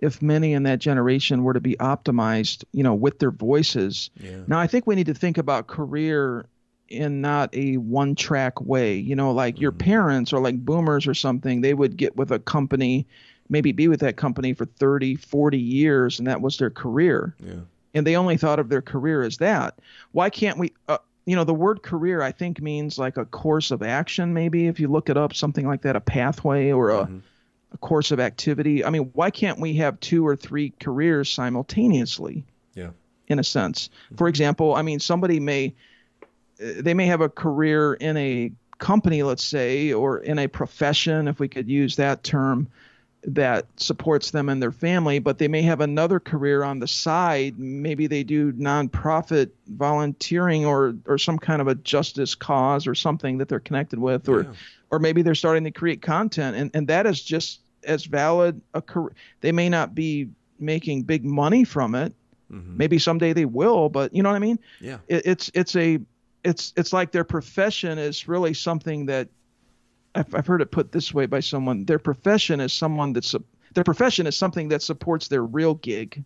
if many in that generation were to be optimized you know with their voices Yeah. now i think we need to think about career in not a one track way you know like your parents or like boomers or something they would get with a company maybe be with that company for 30 40 years and that was their career yeah. and they only thought of their career as that. Why can't we? Uh, you know, the word career I think means like a course of action. Maybe if you look it up, something like that, a pathway or a, mm-hmm. a course of activity. I mean, why can't we have two or three careers simultaneously? Yeah. in a sense. For mm-hmm. example, I mean, somebody may they may have a career in a company, let's say, or in a profession, if we could use that term, that supports them and their family, but they may have another career on the side. Maybe they do nonprofit volunteering or or some kind of a justice cause or something that they're connected with, or Yeah. or maybe they're starting to create content, and and that is just as valid a career. They may not be making big money from it. Mm-hmm. Maybe someday they will, but you know what I mean. Yeah. It, it's it's a it's it's like their profession is really something that I've, I've heard it put this way by someone. Their profession is someone that's their profession is something that supports their real gig.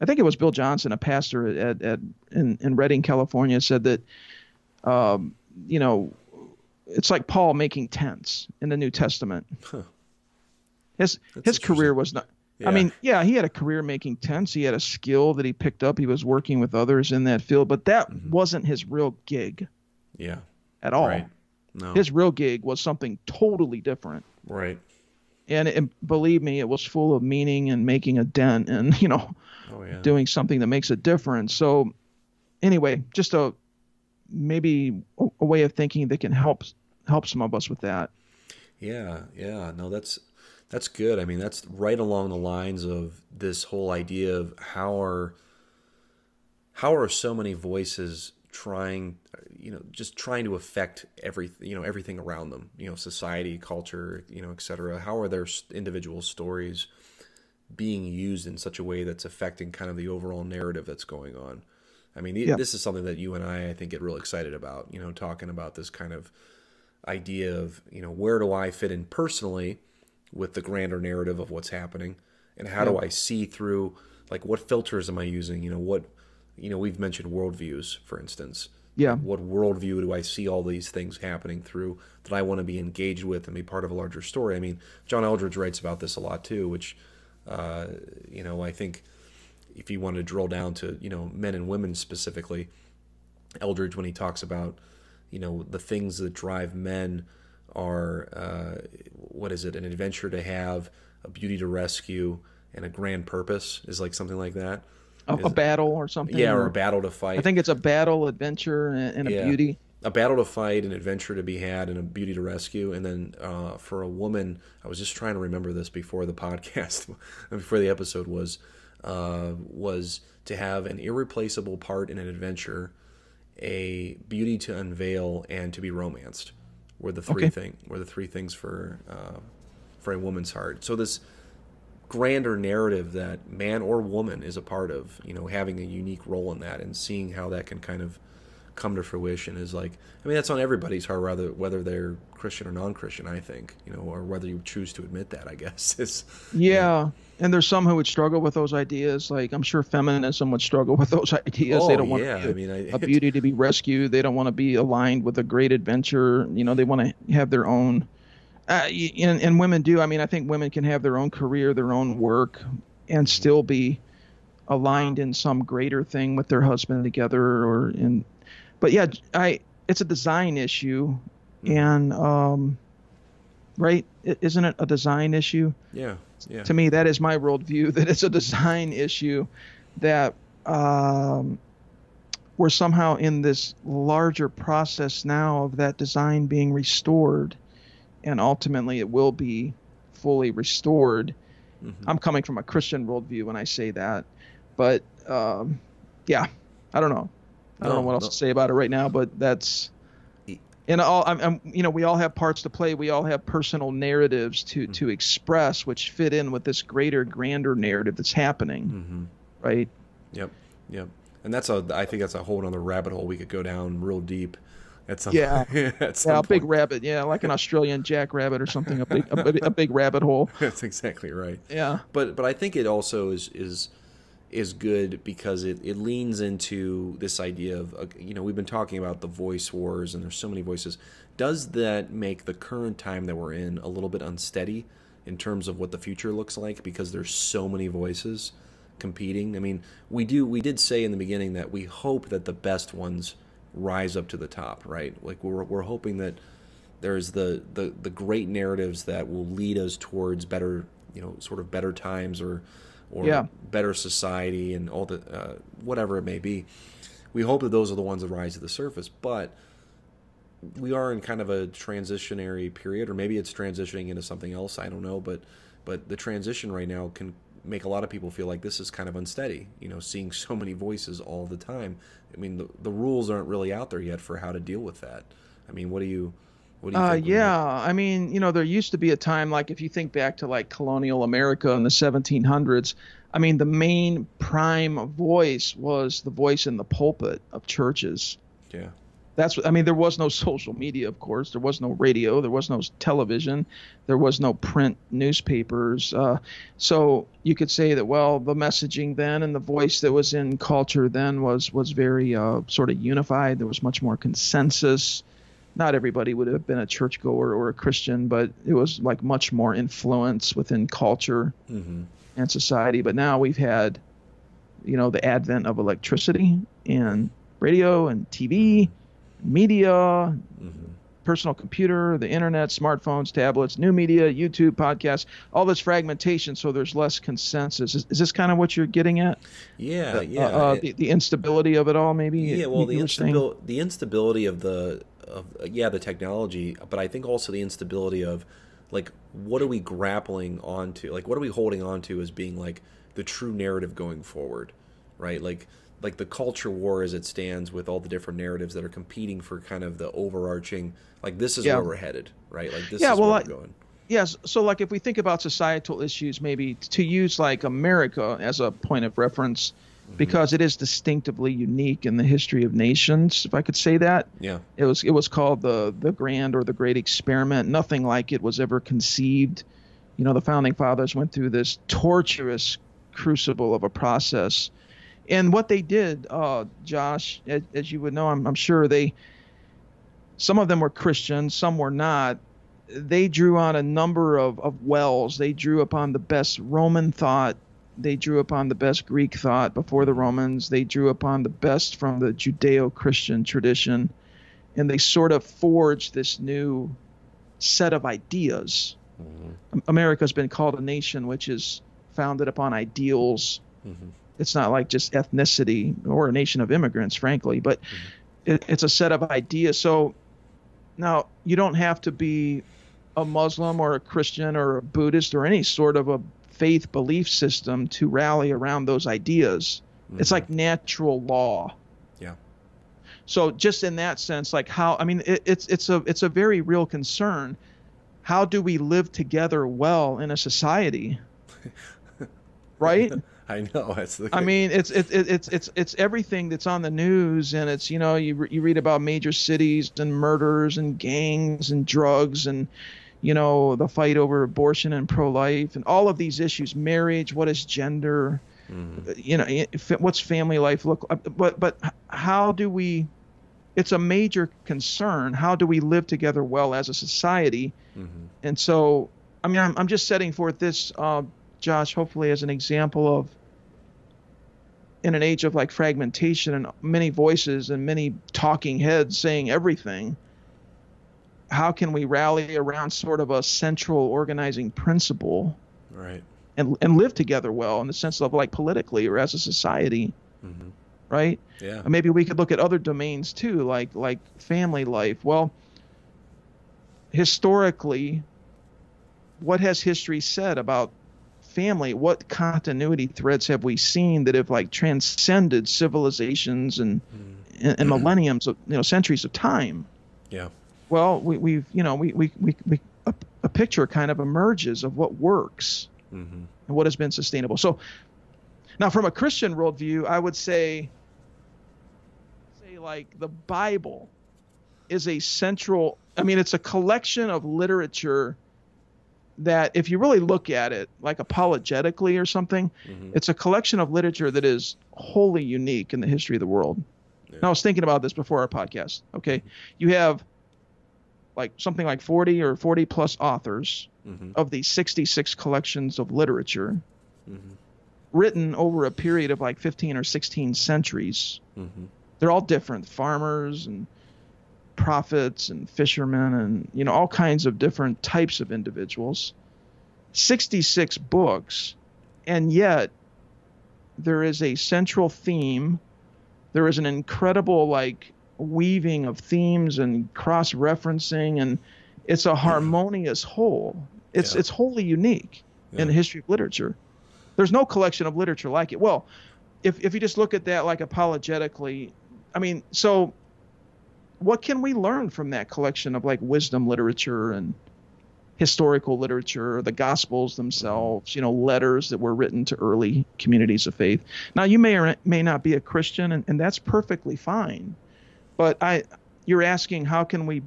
I think it was Bill Johnson, a pastor at, at in in Redding, California, said that, um, you know, it's like Paul making tents in the New Testament. His his career was not. Yeah. I mean, yeah, he had a career making tents. He had a skill that he picked up. He was working with others in that field, but that wasn't his real gig Yeah. at all. Right. No. His real gig was something totally different. right. And, it, believe me, it was full of meaning and making a dent and, you know, Oh yeah. doing something that makes a difference. So, anyway, just a maybe a, a way of thinking that can help help some of us with that. Yeah, yeah. No, that's that's good. I mean, that's right along the lines of this whole idea of how are how are so many voices trying, you know, just trying to affect every, you know, everything around them, you know, society, culture, you know, et cetera. How are their individual stories being used in such a way that's affecting kind of the overall narrative that's going on? I mean, Yeah. this is something that you and I, I think, get real excited about. You know, talking about this kind of idea of you know where do I fit in personally with the grander narrative of what's happening, and how do I see through like what filters am I using? You know what you know we've mentioned worldviews, for instance. Yeah. What worldview do I see all these things happening through that I want to be engaged with and be part of a larger story? I mean, John Eldredge writes about this a lot too, which uh, you know I think if you want to drill down to you know men and women specifically, Eldredge when he talks about you know the things that drive men are uh, what is it an adventure to have a beauty to rescue and a grand purpose is like something like that A, a battle or something. yeah or a battle to fight I think it's a battle, adventure, and, and a beauty. a battle to fight, an adventure to be had, and a beauty to rescue. And then uh, for a woman, I was just trying to remember this before the podcast, before the episode was, uh, was to have an irreplaceable part in an adventure, a beauty to unveil, and to be romanced. Were the three Okay. thing were the three things for uh, for a woman's heart. So this grander narrative that man or woman is a part of, you know, having a unique role in that and seeing how that can kind of come to fruition is like I mean that's on everybody's heart whether whether they're Christian or non-Christian I think you know or whether you choose to admit that I guess is yeah. And there's some who would struggle with those ideas. Like I'm sure feminism would struggle with those ideas. Oh, they don't want yeah. I mean, I, a beauty to be rescued. They don't want to be aligned with a great adventure. You know they want to have their own uh, and, and women do. I mean I think women can have their own career their own work and still be aligned in some greater thing with their husband together or in but yeah i it's a design issue and um right? Isn't it a design issue? Yeah yeah. To me that is my worldview that it's a design issue that um we're somehow in this larger process now of that design being restored and ultimately it will be fully restored mm-hmm. i'm coming from a christian worldview when i say that but um, yeah, I don't know. I don't no, know what else no. to say about it right now, but that's and all I'm, I'm, you know we all have parts to play. We all have personal narratives to mm-hmm. to express, which fit in with this greater, grander narrative that's happening, mm-hmm. right? Yep, yep. And that's a I think that's a whole other rabbit hole we could go down real deep. At some, yeah, at some yeah, a big rabbit. Yeah, like an Australian jackrabbit or something. A big a, a big rabbit hole. That's exactly right. Yeah. But but I think it also is is is good because it, it leans into this idea of uh, you know we've been talking about the voice wars and there's so many voices does that make the current time that we're in a little bit unsteady in terms of what the future looks like because there's so many voices competing i mean we do we did say in the beginning that we hope that the best ones rise up to the top right like we're, we're hoping that there's the, the the great narratives that will lead us towards better you know sort of better times or or yeah. better society and all the uh, whatever it may be. We hope that those are the ones that rise to the surface, but we are in kind of a transitionary period, or maybe it's transitioning into something else. I don't know, but but the transition right now can make a lot of people feel like this is kind of unsteady. You know, seeing so many voices all the time. I mean, the the rules aren't really out there yet for how to deal with that. I mean, what do you uh, yeah, I mean, you know, there used to be a time like if you think back to like colonial America in the 1700s. I mean, the main prime voice was the voice in the pulpit of churches. Yeah. That's what I mean. There was no social media, of course. There was no radio. There was no television. There was no print newspapers. Uh, so you could say that well, the messaging then and the voice that was in culture then was was very uh, sort of unified. There was much more consensus not everybody would have been a churchgoer or a Christian, but it was like much more influence within culture mm-hmm. and society. But now we've had, you know, the advent of electricity and radio and TV, media, mm-hmm. personal computer, the internet, smartphones, tablets, new media, YouTube, podcasts, all this fragmentation. So there's less consensus. Is, is this kind of what you're getting at? Yeah, uh, yeah. Uh, the, the, instability of it all, maybe. Yeah, well, the, instabil- the instability of the of yeah the technology, but I think also the instability of like what are we grappling onto? Like what are we holding onto as being like the true narrative going forward, right? Like like the culture war as it stands with all the different narratives that are competing for kind of the overarching like this is yeah. where we're headed, right? Like this yeah, is well, where I, we're going. Yes, so like if we think about societal issues, maybe to use like America as a point of reference, Mm-hmm. because it is distinctively unique in the history of nations, if I could say that. Yeah. It was it was called the the grand or the great experiment. Nothing like it was ever conceived. You know, the founding fathers went through this torturous crucible of a process. And what they did, uh, Josh, as, as, you would know, I'm, I'm sure they some of them were Christians, some were not. They drew on a number of, of wells. They drew upon the best Roman thought, they drew upon the best Greek thought before the Romans. They drew upon the best from the Judeo Christian tradition. And they sort of forged this new set of ideas. Mm-hmm. America's been called a nation which is founded upon ideals. Mm-hmm. It's not like just ethnicity or a nation of immigrants, frankly, but mm-hmm. it, it's a set of ideas. So now you don't have to be a Muslim or a Christian or a Buddhist or any sort of a faith belief system to rally around those ideas. Mm-hmm. It's like natural law. Yeah. So just in that sense, like how I mean, it, it's it's a it's a very real concern. How do we live together well in a society? right? I know. That's the. I mean, it's it's it's it's it's everything that's on the news, and it's you know you you read about major cities and murders and gangs and drugs and you know the fight over abortion and pro-life and all of these issues, marriage, what is gender, mm-hmm. you know, what's family life look, uh, but but how do we? It's a major concern. How do we live together well as a society? Mm-hmm. And so, I mean, I'm I'm just setting forth this. Uh, Josh, hopefully as an example of in an age of like fragmentation and many voices and many talking heads saying everything, how can we rally around sort of a central organizing principle? Right. And, and live together well in the sense of like politically or as a society. Mm-hmm. Right? Yeah. And maybe we could look at other domains too, like like family life. Well, historically, what has history said about family, what continuity threads have we seen that have like transcended civilizations and mm. and, and, millenniums of you know centuries of time? Yeah. Well, we, we've you know we we we, we a, a picture kind of emerges of what works mm-hmm. and what has been sustainable. So now, from a Christian worldview, I would say say like the Bible is a central. I mean, it's a collection of literature that if you really look at it like apologetically or something mm-hmm. it's a collection of literature that is wholly unique in the history of the world yeah. i was thinking about this before our podcast okay you have like something like 40 or 40 plus authors mm-hmm. of these 66 collections of literature mm-hmm. written over a period of like 15 or 16 centuries mm-hmm. they're all different farmers and prophets and fishermen and you know all kinds of different types of individuals. 66 books. And yet there is a central theme. There is an incredible like weaving of themes and cross referencing and it's a harmonious whole. It's yeah. it's wholly unique yeah. in the history of literature. There's no collection of literature like it. Well if if you just look at that like apologetically i mean so what can we learn from that collection of like wisdom literature and historical literature, the gospels themselves, you know, letters that were written to early communities of faith. Now you may or may not be a Christian and, and that's perfectly fine. But I you're asking how can we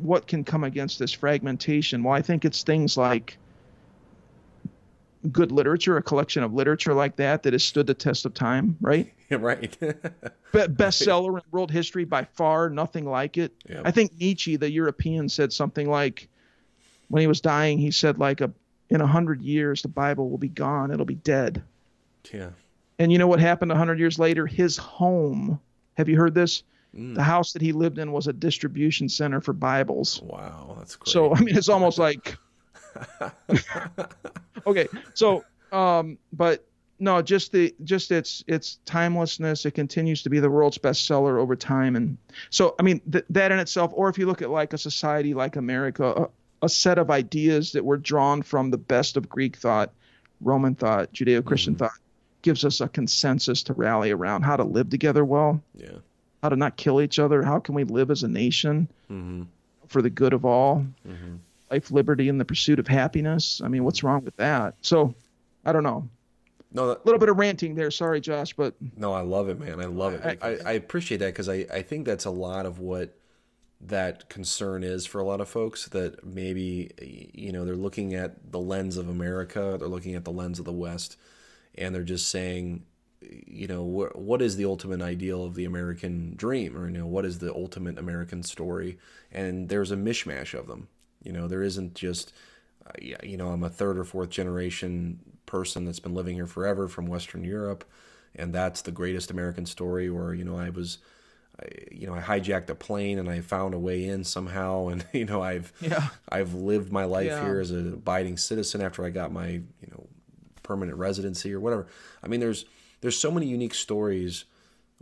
what can come against this fragmentation? Well, I think it's things like good literature, a collection of literature like that that has stood the test of time, right? Yeah, right. Be- bestseller in world history by far, nothing like it. Yeah. I think Nietzsche, the European, said something like, when he was dying, he said like a in a hundred years the Bible will be gone, it'll be dead. Yeah. And you know what happened a hundred years later? His home. Have you heard this? Mm. The house that he lived in was a distribution center for Bibles. Wow, that's great. So I mean, it's almost like okay, so um, but no, just the just its its timelessness. It continues to be the world's bestseller over time, and so I mean th- that in itself. Or if you look at like a society like America, a, a set of ideas that were drawn from the best of Greek thought, Roman thought, Judeo-Christian mm-hmm. thought, gives us a consensus to rally around how to live together well. Yeah. How to not kill each other. How can we live as a nation mm-hmm. for the good of all? Mm-hmm life, liberty, and the pursuit of happiness. I mean, what's wrong with that? So, I don't know. No, a little bit of ranting there. Sorry, Josh, but no, I love it, man. I love it. I, I, I appreciate that because I, I think that's a lot of what that concern is for a lot of folks that maybe you know they're looking at the lens of America, they're looking at the lens of the West, and they're just saying, you know, what what is the ultimate ideal of the American dream, or you know, what is the ultimate American story? And there's a mishmash of them. You know, there isn't just, uh, you know, I'm a third or fourth generation person that's been living here forever from Western Europe, and that's the greatest American story. Or you know, I was, I, you know, I hijacked a plane and I found a way in somehow, and you know, I've yeah. I've lived my life yeah. here as an abiding citizen after I got my you know permanent residency or whatever. I mean, there's there's so many unique stories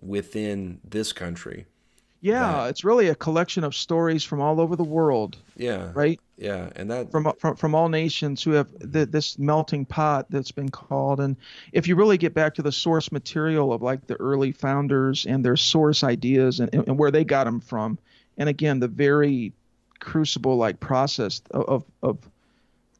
within this country yeah, that, it's really a collection of stories from all over the world. Yeah. Right. Yeah, and that from uh, from from all nations who have the, this melting pot that's been called. And if you really get back to the source material of like the early founders and their source ideas and, and where they got them from, and again the very crucible like process of of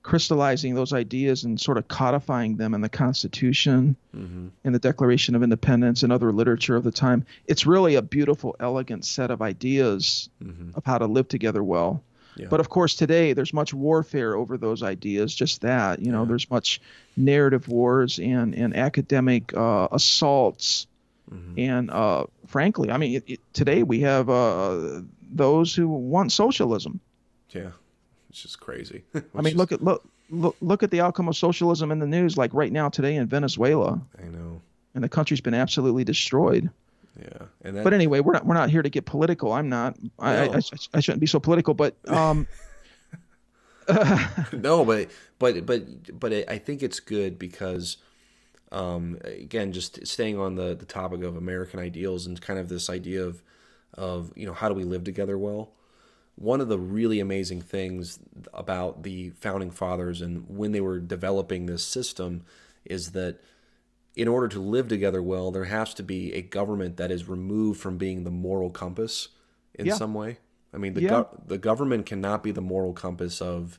crystallizing those ideas and sort of codifying them in the Constitution, Mm-hmm. in the Declaration of Independence, and other literature of the time. It's really a beautiful, elegant set of ideas Mm-hmm. of how to live together well. Yeah. But of course, today there's much warfare over those ideas. Just that, you know, Yeah. there's much narrative wars and and academic uh, assaults, Mhm. and uh, frankly, I mean, it, it, today we have uh, those who want socialism. Yeah. It's just crazy. I mean, look at look, look look at the outcome of socialism in the news, like right now today in Venezuela, I know. and the country's been absolutely destroyed. Yeah. And that, But anyway, we're not we're not here to get political. I'm not. I, I, I, I shouldn't be so political, but um, no, but but but but I think it's good because um, again, just staying on the the topic of American ideals and kind of this idea of of you know how do we live together well. One of the really amazing things about the founding fathers and when they were developing this system is that in order to live together well, there has to be a government that is removed from being the moral compass in Yeah. some way. I mean, the Yeah. gov- the government cannot be the moral compass of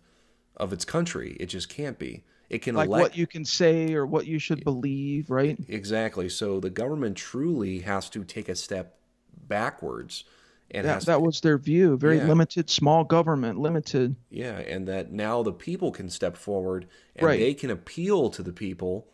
of its country. It just can't be. It can like elect what you can say or what you should believe, right? exactly. So the government truly has to take a step backwards and That, that was their view. Very Yeah. limited, small government, limited. Yeah, and that now the people can step forward and Right. they can appeal to the people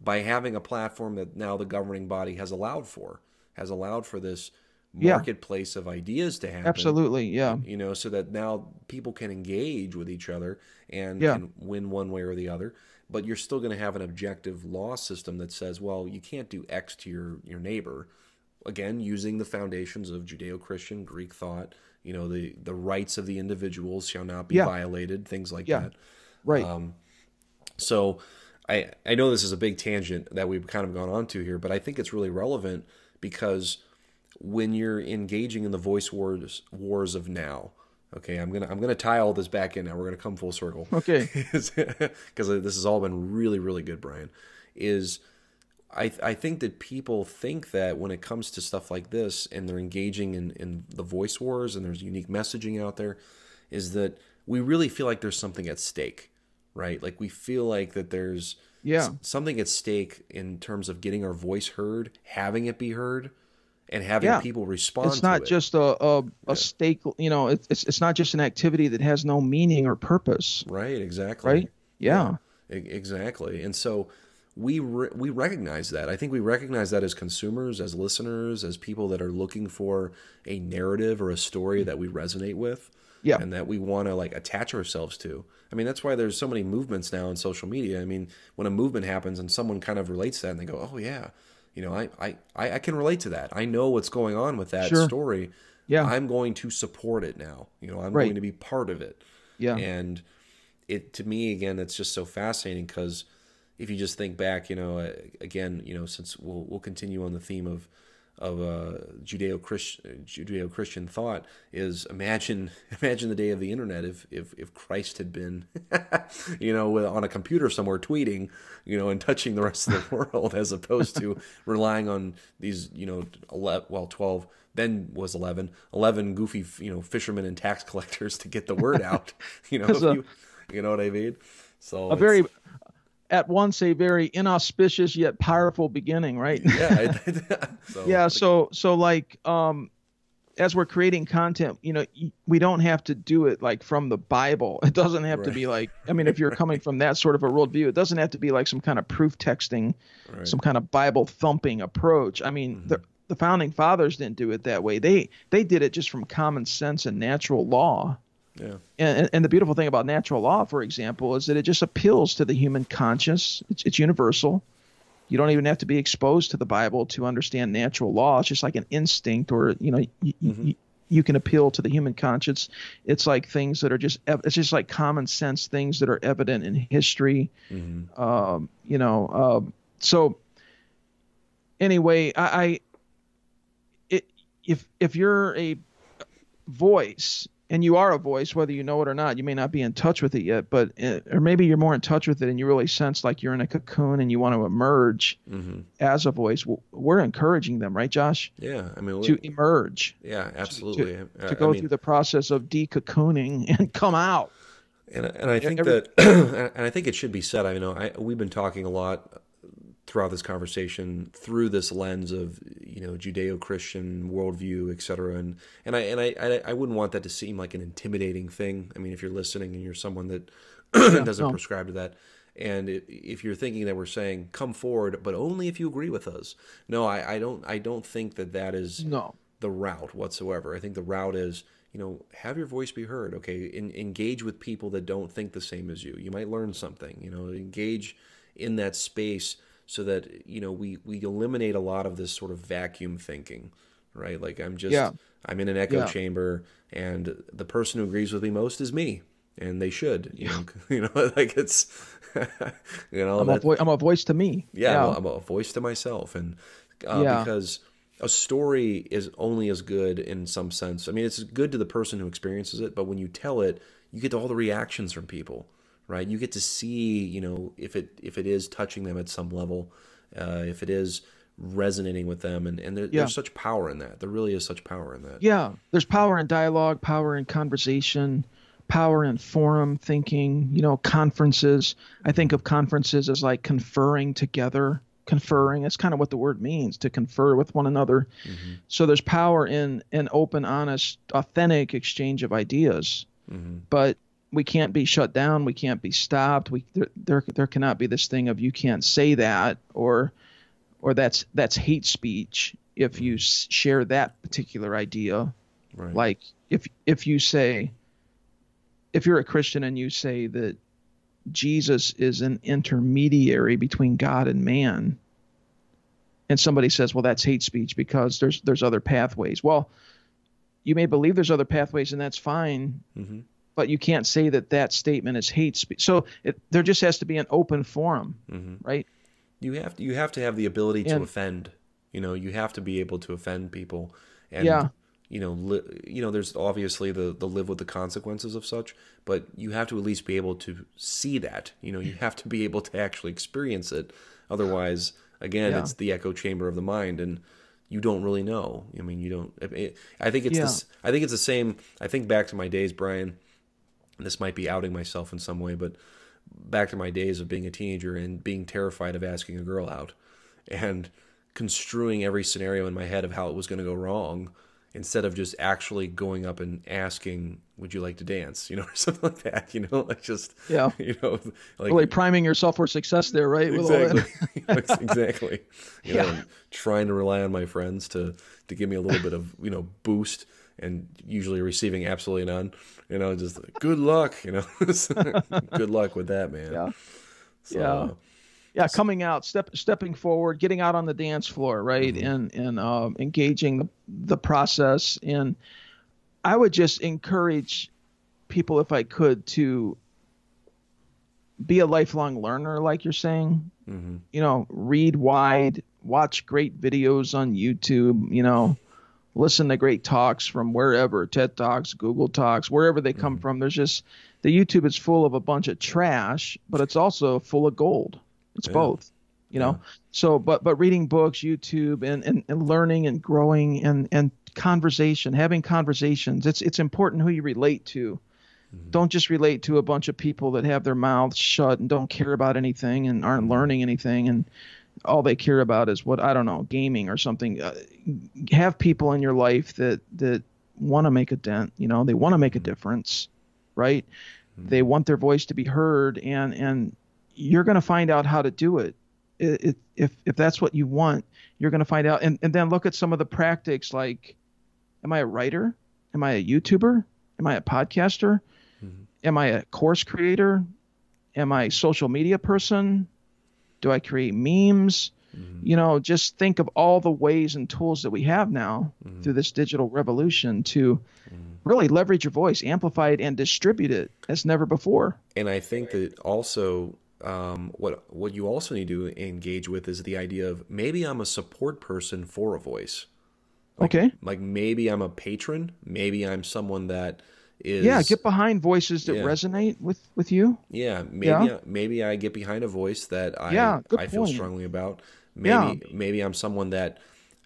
by having a platform that now the governing body has allowed for, has allowed for this Yeah. marketplace of ideas to happen. Absolutely, yeah. You know, so that now people can engage with each other and Yeah. can win one way or the other. But you're still going to have an objective law system that says, well, you can't do X to your, your neighbor. Again, using the foundations of Judeo-Christian Greek thought, you know, the the rights of the individuals shall not be Yeah. violated, things like Yeah. that. Right. Um, So I I know this is a big tangent that we've kind of gone on to here, but I think it's really relevant because when you're engaging in the voice wars wars of now, okay, I'm gonna I'm gonna tie all this back in now. We're gonna come full circle okay. because this has all been really really good, Brian. Is I I think that people think that when it comes to stuff like this and they're engaging in in the voice wars and there's unique messaging out there, is that we really feel like there's something at stake, right? Like we feel like that there's Yeah. something at stake in terms of getting our voice heard, having it be heard, and having Yeah. people respond. It's not to it. just a a, a stake. You know, it's it's it's not just an activity that has no meaning or purpose, right, exactly, right? Yeah. E- Exactly. And so we re- we recognize that. I think we recognize that as consumers, as listeners, as people that are looking for a narrative or a story that we resonate with. Yeah. And that we want to like attach ourselves to. I mean, that's why there's so many movements now in social media. I mean, when a movement happens and someone kind of relates to that and they go, "Oh yeah, you know, I I I I can relate to that. I know what's going on with that Sure. story. Yeah. I'm going to support it now. You know, I'm Right. going to be part of it." Yeah. and it to me again it's just so fascinating because if you just think back you know uh, again you know since we'll we'll continue on the theme of of uh, Judeo Christian Judeo Christian thought is imagine imagine the day of the internet if if if Christ had been you know on a computer somewhere tweeting you know and touching the rest of the world as opposed to relying on these you know 11, well 12 then was 11 11 goofy you know fishermen and tax collectors to get the word out you know uh, you, you know what I mean? So a very at once a very inauspicious yet powerful beginning, right? yeah so, yeah so so like um as we're creating content you know we don't have to do it like from the bible it doesn't have to be like i mean if you're coming from that sort of a worldview it doesn't have to be like some kind of proof texting Right. Mm-hmm. some kind of bible thumping approach i mean the the founding fathers didn't do it that way they they did it just from common sense and natural law yeah and, and the beautiful thing about natural law, for example, is that it just appeals to the human conscience. It's, it's universal. You don't even have to be exposed to the Bible to understand natural law. It's just like an instinct, or you know, you, you, you can appeal to the human conscience. It's like things that are just ev- it's just like common sense things that are evident in history. Mhm. Um, you know, um, so anyway, I, I it, if if you're a voice and you are a voice whether you know it or not you may not be in touch with it yet but uh, or maybe you're more in touch with it and you really sense like you're in a cocoon and you want to emerge hmm as a voice we're encouraging them right josh? Yeah I mean to emerge. Yeah absolutely. To I- go I mean, through the process of decocooning and come out. And, and I think Every, that, and I think it should be said. I know I, we've been talking a lot throughout this conversation through this lens of you know Judeo-Christian worldview, et cetera. And and I and I I wouldn't want that to seem like an intimidating thing. I mean, if you're listening and you're someone that yeah, doesn't no. prescribe to that, and if you're thinking that we're saying come forward, but only if you agree with us, no, I, I don't I don't think that that is no the route whatsoever. I think the route is you know have your voice be heard. Okay, In, engage with people that don't think the same as you. You might learn something. You know, engage in that space so that you know we we eliminate a lot of this sort of vacuum thinking right like i'm just yeah. i'm in an echo yeah. chamber and the person who agrees with me most is me and they should you know you know like it's you know I'm a, vo- I'm a, voice to me yeah, yeah. I'm, a, I'm, a, voice to myself and uh, because a story is only as good in some sense i mean it's good to the person who experiences it but when you tell it you get all the reactions from people right? You get to see, you know, if it if it is touching them at some level, uh, if it is resonating with them, and and there, yeah. there's such power in that. There really is such power in that. Yeah, there's power in dialogue, power in conversation, power in forum thinking. You know, conferences. I think of conferences as like conferring together. Conferring. That's kind of what the word means to confer with one another. Mm-hmm. So there's power in an open, honest, authentic exchange of ideas. Mm-hmm. But we can't be shut down. We can't be stopped. We there, there there cannot be this thing of you can't say that or or that's that's hate speech if you share that particular idea. Right. Like if if you say if you're a Christian and you say that Jesus is an intermediary between God and man, and somebody says, "Well, that's hate speech because there's there's other pathways." Well, you may believe there's other pathways, and that's fine. Mm-hmm but you can't say that that statement is hate speech. So it, there just has to be an open forum, mm-hmm. right? You have to, you have to have the ability to and, offend. You know, you have to be able to offend people. And, yeah. You know, li- you know. There's obviously the the live with the consequences of such, but you have to at least be able to see that. You know, you have to be able to actually experience it. Otherwise, again, yeah. it's the echo chamber of the mind, and you don't really know. I mean, you don't. I think it's yeah. this. I think it's the same. I think back to my days, Brian this might be outing myself in some way, but back to my days of being a teenager and being terrified of asking a girl out and construing every scenario in my head of how it was going to go wrong instead of just actually going up and asking, "Would you like to dance?" You know, or something like that. You know, like just yeah, you know, like really priming yourself for success there, right? Exactly, exactly. You yeah. know, trying to rely on my friends to to give me a little bit of you know boost and usually receiving absolutely none. You know, just good luck. You know, good luck with that, man. Yeah. So, yeah. Uh, yeah, coming out, step, stepping forward, getting out on the dance floor, right, mm-hmm. and and um, engaging the the process. And I would just encourage people, if I could, to be a lifelong learner, like you're saying. Mm-hmm. You know, read wide, watch great videos on YouTube. You know, listen to great talks from wherever TED Talks, Google Talks, wherever they come mm-hmm. from. There's just the YouTube is full of a bunch of trash, but it's also full of gold. It's yeah. both, you know. Yeah. So, but but reading books, YouTube, and, and and learning and growing and and conversation, having conversations. It's it's important who you relate to. Mm-hmm. Don't just relate to a bunch of people that have their mouths shut and don't care about anything and aren't mm-hmm. learning anything and all they care about is what I don't know, gaming or something. Uh, have people in your life that that want to make a dent. You know, they want to make a difference, right? Mm-hmm. They want their voice to be heard, and and you're going to find out how to do it. It, it. If if that's what you want, you're going to find out. And and then look at some of the practices. Like, am I a writer? Am I a YouTuber? Am I a podcaster? Mm-hmm. Am I a course creator? Am I a social media person? Do I create memes? Mm-hmm. You know, just think of all the ways and tools that we have now mm-hmm. through this digital revolution to mm-hmm. really leverage your voice, amplify it, and distribute it as never before. And I think that also um, what what you also need to engage with is the idea of maybe I'm a support person for a voice. Like, okay. Like maybe I'm a patron. Maybe I'm someone that is yeah get behind voices that yeah. resonate with with you yeah maybe yeah. maybe i get behind a voice that i yeah, i feel strongly about maybe yeah. maybe i'm someone that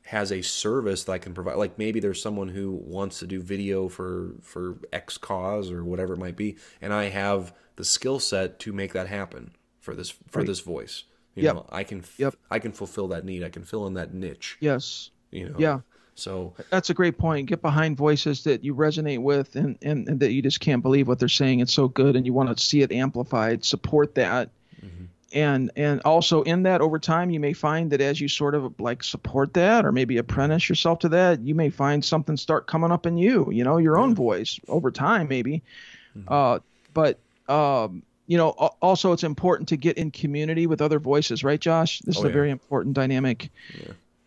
has a service that I can provide. Like maybe there's someone who wants to do video for for X cause or whatever it might be, and I have the skill set to make that happen for this for Right. this voice. You Yep. know, I can f- Yep. I can fulfill that need. I can fill in that niche. Yes. You know. Yeah. So That's a great point. Get behind voices that you resonate with and, and, and that you just can't believe what they're saying. It's so good and you want to see it amplified, support that. And and also in that over time you may find that as you sort of like support that or maybe apprentice yourself to that, you may find something start coming up in you, you know, your own voice over time maybe. Uh but um you know, also it's important to get in community with other voices, right, Josh? This is Oh, a yeah. very important dynamic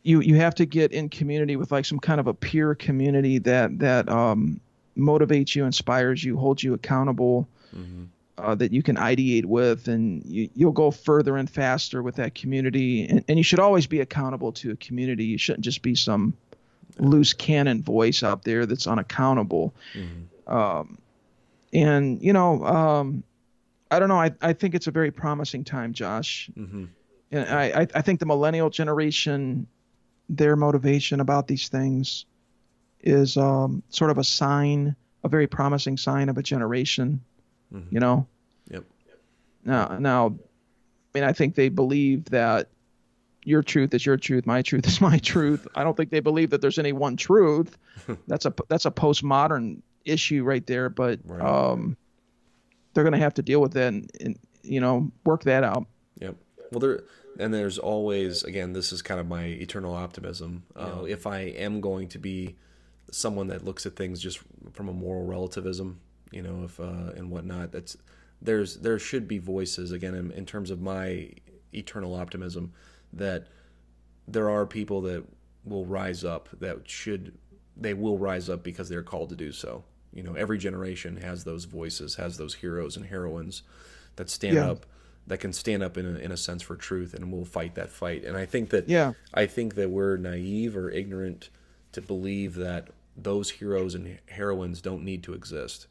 you you have to get in community with like some kind of a peer community that that um, motivates you, inspires you, holds you accountable, uh, that you can ideate with, and you, you'll go further and faster with that community. And, and you should always be accountable to a community. You shouldn't just be some loose cannon voice out there that's unaccountable. Um, and you know, um, I don't know. I, I think it's a very promising time, Josh. mhm. And I, I think the millennial generation, their motivation about these things is um, sort of a sign, a very promising sign of a generation. You know. Yep. Now, now, I mean, I think they believe that your truth is your truth, my truth is my truth. I don't think they believe that there's any one truth. that's a that's a postmodern issue right there. But Right. um, they're going to have to deal with that and, and you know work that out. Yep. Well, there and there's always again. This is kind of my eternal optimism. Uh, if I am going to be someone that looks at things just from a moral relativism, you know, if uh, and whatnot, that's there's there should be voices again in, in terms of my eternal optimism that there are people that will rise up that should they will rise up because they're called to do so. You know, every generation has those voices, has those heroes and heroines that stand Yeah. up, that can stand up in a, in a sense for truth, and we'll fight that fight. And I think that Yeah. I think that we're naive or ignorant to believe that those heroes and heroines don't need to exist.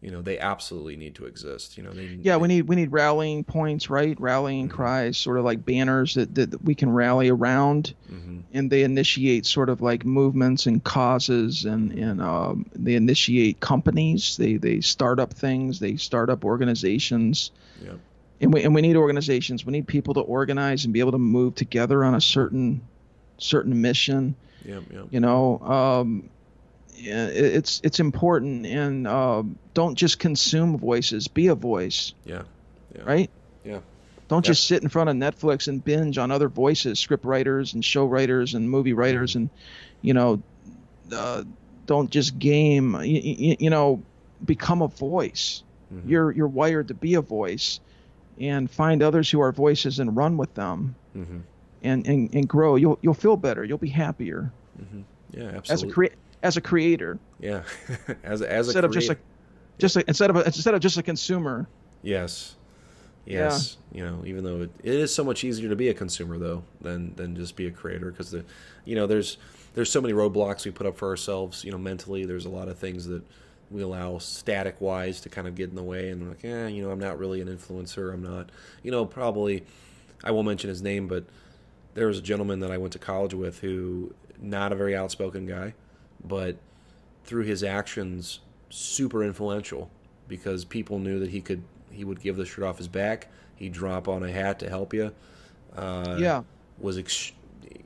You know, they absolutely need to exist. You know, they Yeah, we need we need rallying points, right? Rallying mm-hmm. cries, sort of like banners that, that, that we can rally around, mm-hmm. and they initiate sort of like movements and causes, and mm-hmm. and um, they initiate companies. They they start up things. They start up organizations, yeah, and we and we need organizations. We need people to organize and be able to move together on a certain certain mission. yeah, yeah, You know, um, yeah, it- it's it's important, and um, don't just consume voices. Be a voice yeah, yeah, right? yeah, Don't just sit in front of Netflix and binge on other voices, script writers and show writers and movie writers, and you know, uh, don't just game. You, you, you know, become a voice. You're you're wired to be a voice, and find others who are voices and run with them, Mhm. and, and and grow. You'll you'll feel better. You'll be happier yeah, absolutely. as a crea- as a creator yeah, as as a instead of just a just a, instead of a, instead of just a consumer. Yes. Yes. You know, even though it, it is so much easier to be a consumer though than than just be a creator because the you know there's there's so many roadblocks we put up for ourselves. You know, mentally there's a lot of things that we allow static wise to kind of get in the way and like, yeah you know, I'm not really an influencer. I'm not, you know, probably I won't mention his name, but there was a gentleman that I went to college with who not a very outspoken guy, but through his actions super influential because people knew that he could he would give the shirt off his back he'd drop on a hat to help you uh, Yeah. was ex-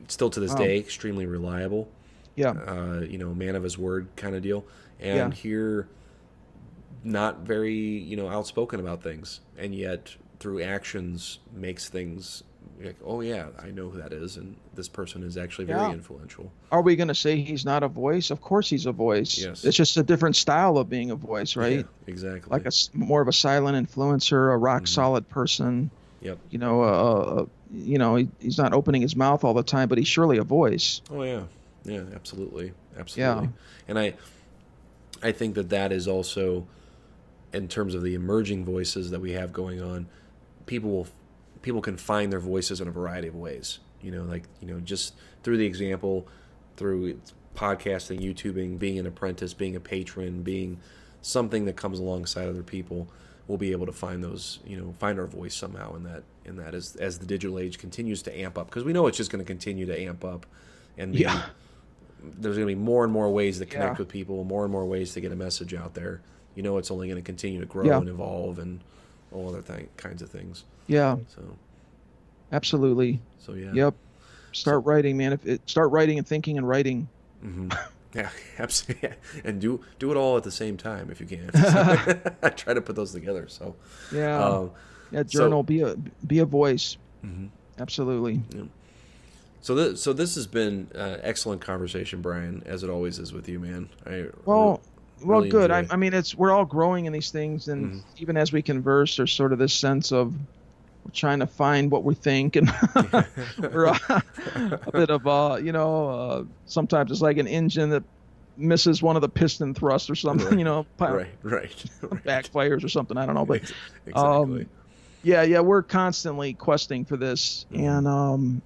still to this Wow. day extremely reliable Yeah. uh, you know man of his word kind of deal and Yeah. here not very you know outspoken about things and yet through actions makes things like oh yeah i know who that is and this person is actually very Yeah. influential Are we going to say he's not a voice? Of course he's a voice. Yes. It's just a different style of being a voice, right? Yeah, exactly Like a more of a silent influencer, a rock Mm-hmm. solid person. yep You know, uh, uh, you know, he, he's not opening his mouth all the time, but he's surely a voice. Oh yeah, yeah, absolutely, absolutely. yeah. And I, I think that that is also, in terms of the emerging voices that we have going on, people will, people can find their voices in a variety of ways. You know, like you know, just through the example, through podcasting, YouTubing, being an apprentice, being a patron, being something that comes alongside other people. We'll be able to find those, you know, find our voice somehow in that, in that as as the digital age continues to amp up, because we know it's just going to continue to amp up and Yeah. There's going to be more and more ways to connect Yeah. with people, more and more ways to get a message out there. You know, it's only going to continue to grow Yeah. and evolve and all other th- kinds of things. Yeah, So, absolutely. so yeah. Yep. Start writing, man. If it, start writing and thinking and writing. Mm-hmm. Yeah, absolutely. And do do it all at the same time if you can. I try to put those together. So, Yeah. um, yeah. so- Journal. be a be a voice. Absolutely. So this so this has been uh, excellent conversation, Brian, as it always is with you, man. I Well, well, really good. I, I mean, it's we're all growing in these things, and Mm-hmm. even as we converse, there's sort of this sense of we're trying to find what we think, and we're uh, a bit of uh, you know, uh, sometimes it's like an engine that misses one of the piston thrusts or something, you know, right, right, right. backfires or something. I don't know, but Ex- exactly. yeah, yeah, we're constantly questing for this, Mm-hmm. and um,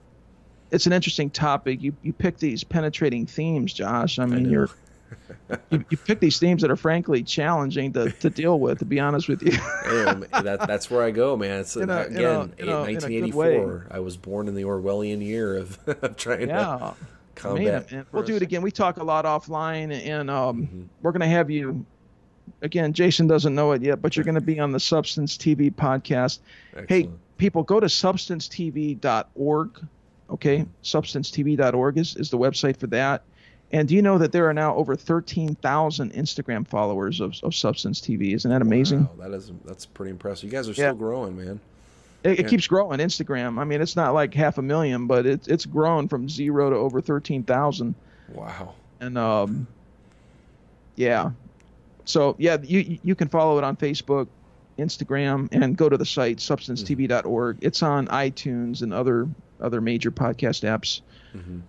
it's an interesting topic. You you pick these penetrating themes, Josh. I mean, know. you're you, you pick these themes that are frankly challenging to, to deal with. To be honest with you, Hey, um, that, that's where I go, man. It's In a- again, in a- in a- in a good 1984. I was born in the Orwellian year of, of trying yeah. to Man, combat. and we'll do it again. We talk a lot offline, and um, Mm-hmm. we're going to have you. Again, Jason doesn't know it yet, but you're going to be on the Substance TV podcast. Hey, people, go to substancetv.org. Okay, substancetv.org is, is the website for that. And do you know that there are now over 13,000 Instagram followers of, of Substance TV? Isn't that amazing? Wow, that is that's pretty impressive. You guys are Yeah. still growing, man. It, it keeps growing. Instagram. I mean, it's not like half a million, but it's it's grown from zero to over 13,000. Wow. And um, yeah. So yeah, you you can follow it on Facebook, Instagram, and go to the site substancetv.org. It's on iTunes and other other major podcast apps. Mm-hmm.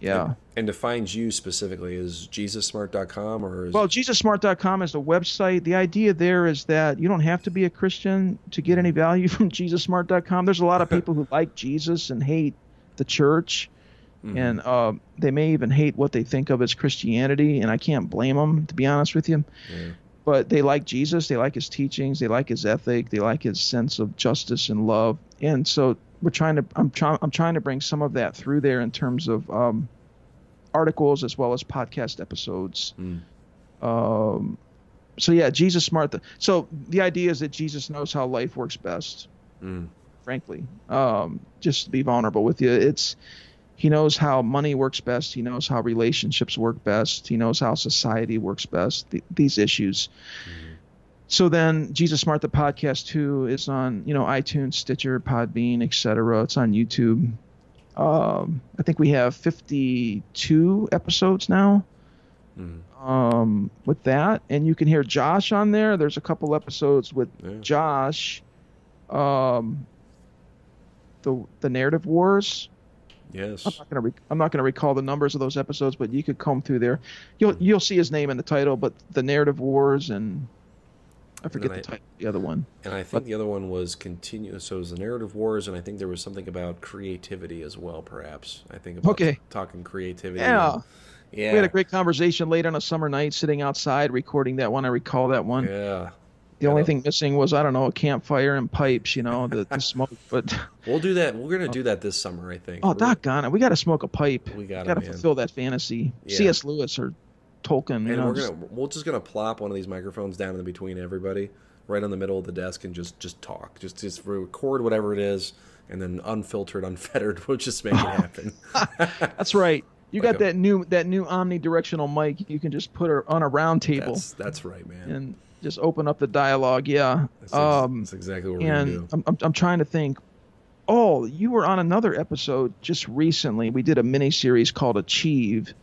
Yeah. And to find you specifically is jesussmart.com or is Well, JesusSmart.com is the website. The idea there is that you don't have to be a Christian to get any mm-hmm. value from JesusSmart.com. There's a lot of people who like Jesus and hate the church, mm-hmm. and uh, they may even hate what they think of as Christianity, and I can't blame them, to be honest with you. Yeah. But they like Jesus, they like his teachings, they like his ethic, they like his sense of justice and love, and so we're trying to. I'm trying. I'm trying to bring some of that through there in terms of um, articles as well as podcast episodes. Um, so yeah, Jesus smart. So the idea is that Jesus knows how life works best. Mm. Frankly, um, just to be vulnerable with you, it's he knows how money works best. He knows how relationships work best. He knows how society works best. Th- these issues. So then, Jesus Smart the podcast too is on you know iTunes, Stitcher, Podbean, etc. It's on YouTube. Um, I think we have 52 episodes now um, with that, and you can hear Josh on there. There's a couple episodes with Yeah. Josh, um, the the narrative wars. Yes. I'm not gonna re- I'm not gonna recall the numbers of those episodes, but you could comb through there. You'll you'll see his name in the title, but the narrative wars and I forget I- the title, the other one. And I think the other one was continuous. So it was the narrative wars, and I think there was something about creativity as well, perhaps. I think about Okay. talking creativity. Yeah. and- yeah. We had a great conversation late on a summer night, sitting outside recording that one. I recall that one. Yeah. The only thing missing was I don't know a campfire and pipes, you know, the, the smoke. But We'll do that. We're gonna do that this summer, I think. oh, We're- doggone it, we got to smoke a pipe. We gotta, gotta fulfill that fantasy. Yeah. C.S. Lewis or Tolkien, you And know. we're just- gonna we're just gonna plop one of these microphones down in between everybody, right on the middle of the desk, and just just talk, just just record whatever it is, and then unfiltered, unfettered, we'll just make it happen. That's right. You Like got a- that new that new omnidirectional mic. You can just put her on a round table that's that's right, man. and just open up the dialogue. Yeah. That's, Um, that's exactly what we're and do. I'm, I'm I'm trying to think. Oh, you were on another episode just recently. We did a mini series called Achieve,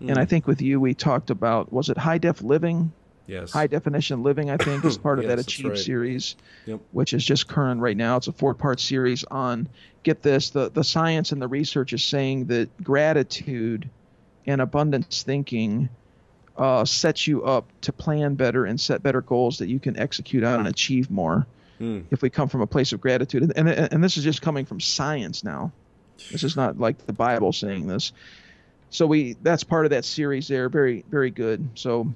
and Hmm. I think with you we talked about was it high def living, Yes. high definition living. I think is part of Yes, that Achieve right. series, Yep. which is just current right now. It's a four part series on get this the the science and the research is saying that gratitude and abundance thinking uh, sets you up to plan better and set better goals that you can execute on and achieve more Hmm. if we come from a place of gratitude. And, and, and this is just coming from science now. This is not like the Bible saying this. So we that's part of that series there. Very very good. So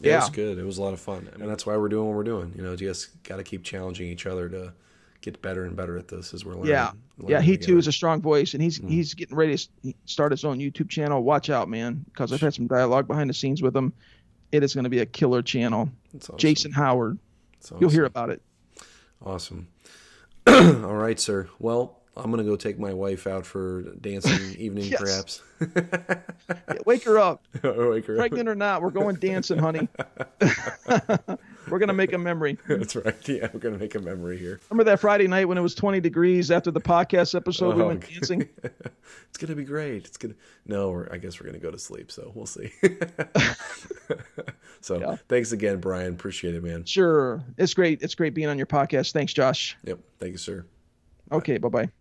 Yeah, it was good. It was a lot of fun, I and that's why we're doing what we're doing. You know, you just got to keep challenging each other to get better and better at this as we're learning. Yeah, learning yeah. He together. too is a strong voice, and he's mm-hmm. he's getting ready to start his own YouTube channel. Watch out, man, because I've had some dialogue behind the scenes with him. It is going to be a killer channel. That's awesome. Jason Howard. That's You'll hear about it. Awesome. All right, sir. Well, I'm gonna go take my wife out for dancing evening, perhaps. Yeah, wake her up, Wake her up. pregnant or not. We're going dancing, honey. we're gonna make a memory. That's right. Yeah, we're gonna make a memory here. Remember that Friday night when it was 20 degrees after the podcast episode? we Oh, went okay. dancing. It's gonna be great. It's gonna. No, we're, I guess we're gonna go to sleep. So we'll see. so Yeah. thanks again, Brian. Appreciate it, man. Sure, it's great. It's great being on your podcast. Thanks, Josh. Yep. Thank you, sir. Okay, bye bye.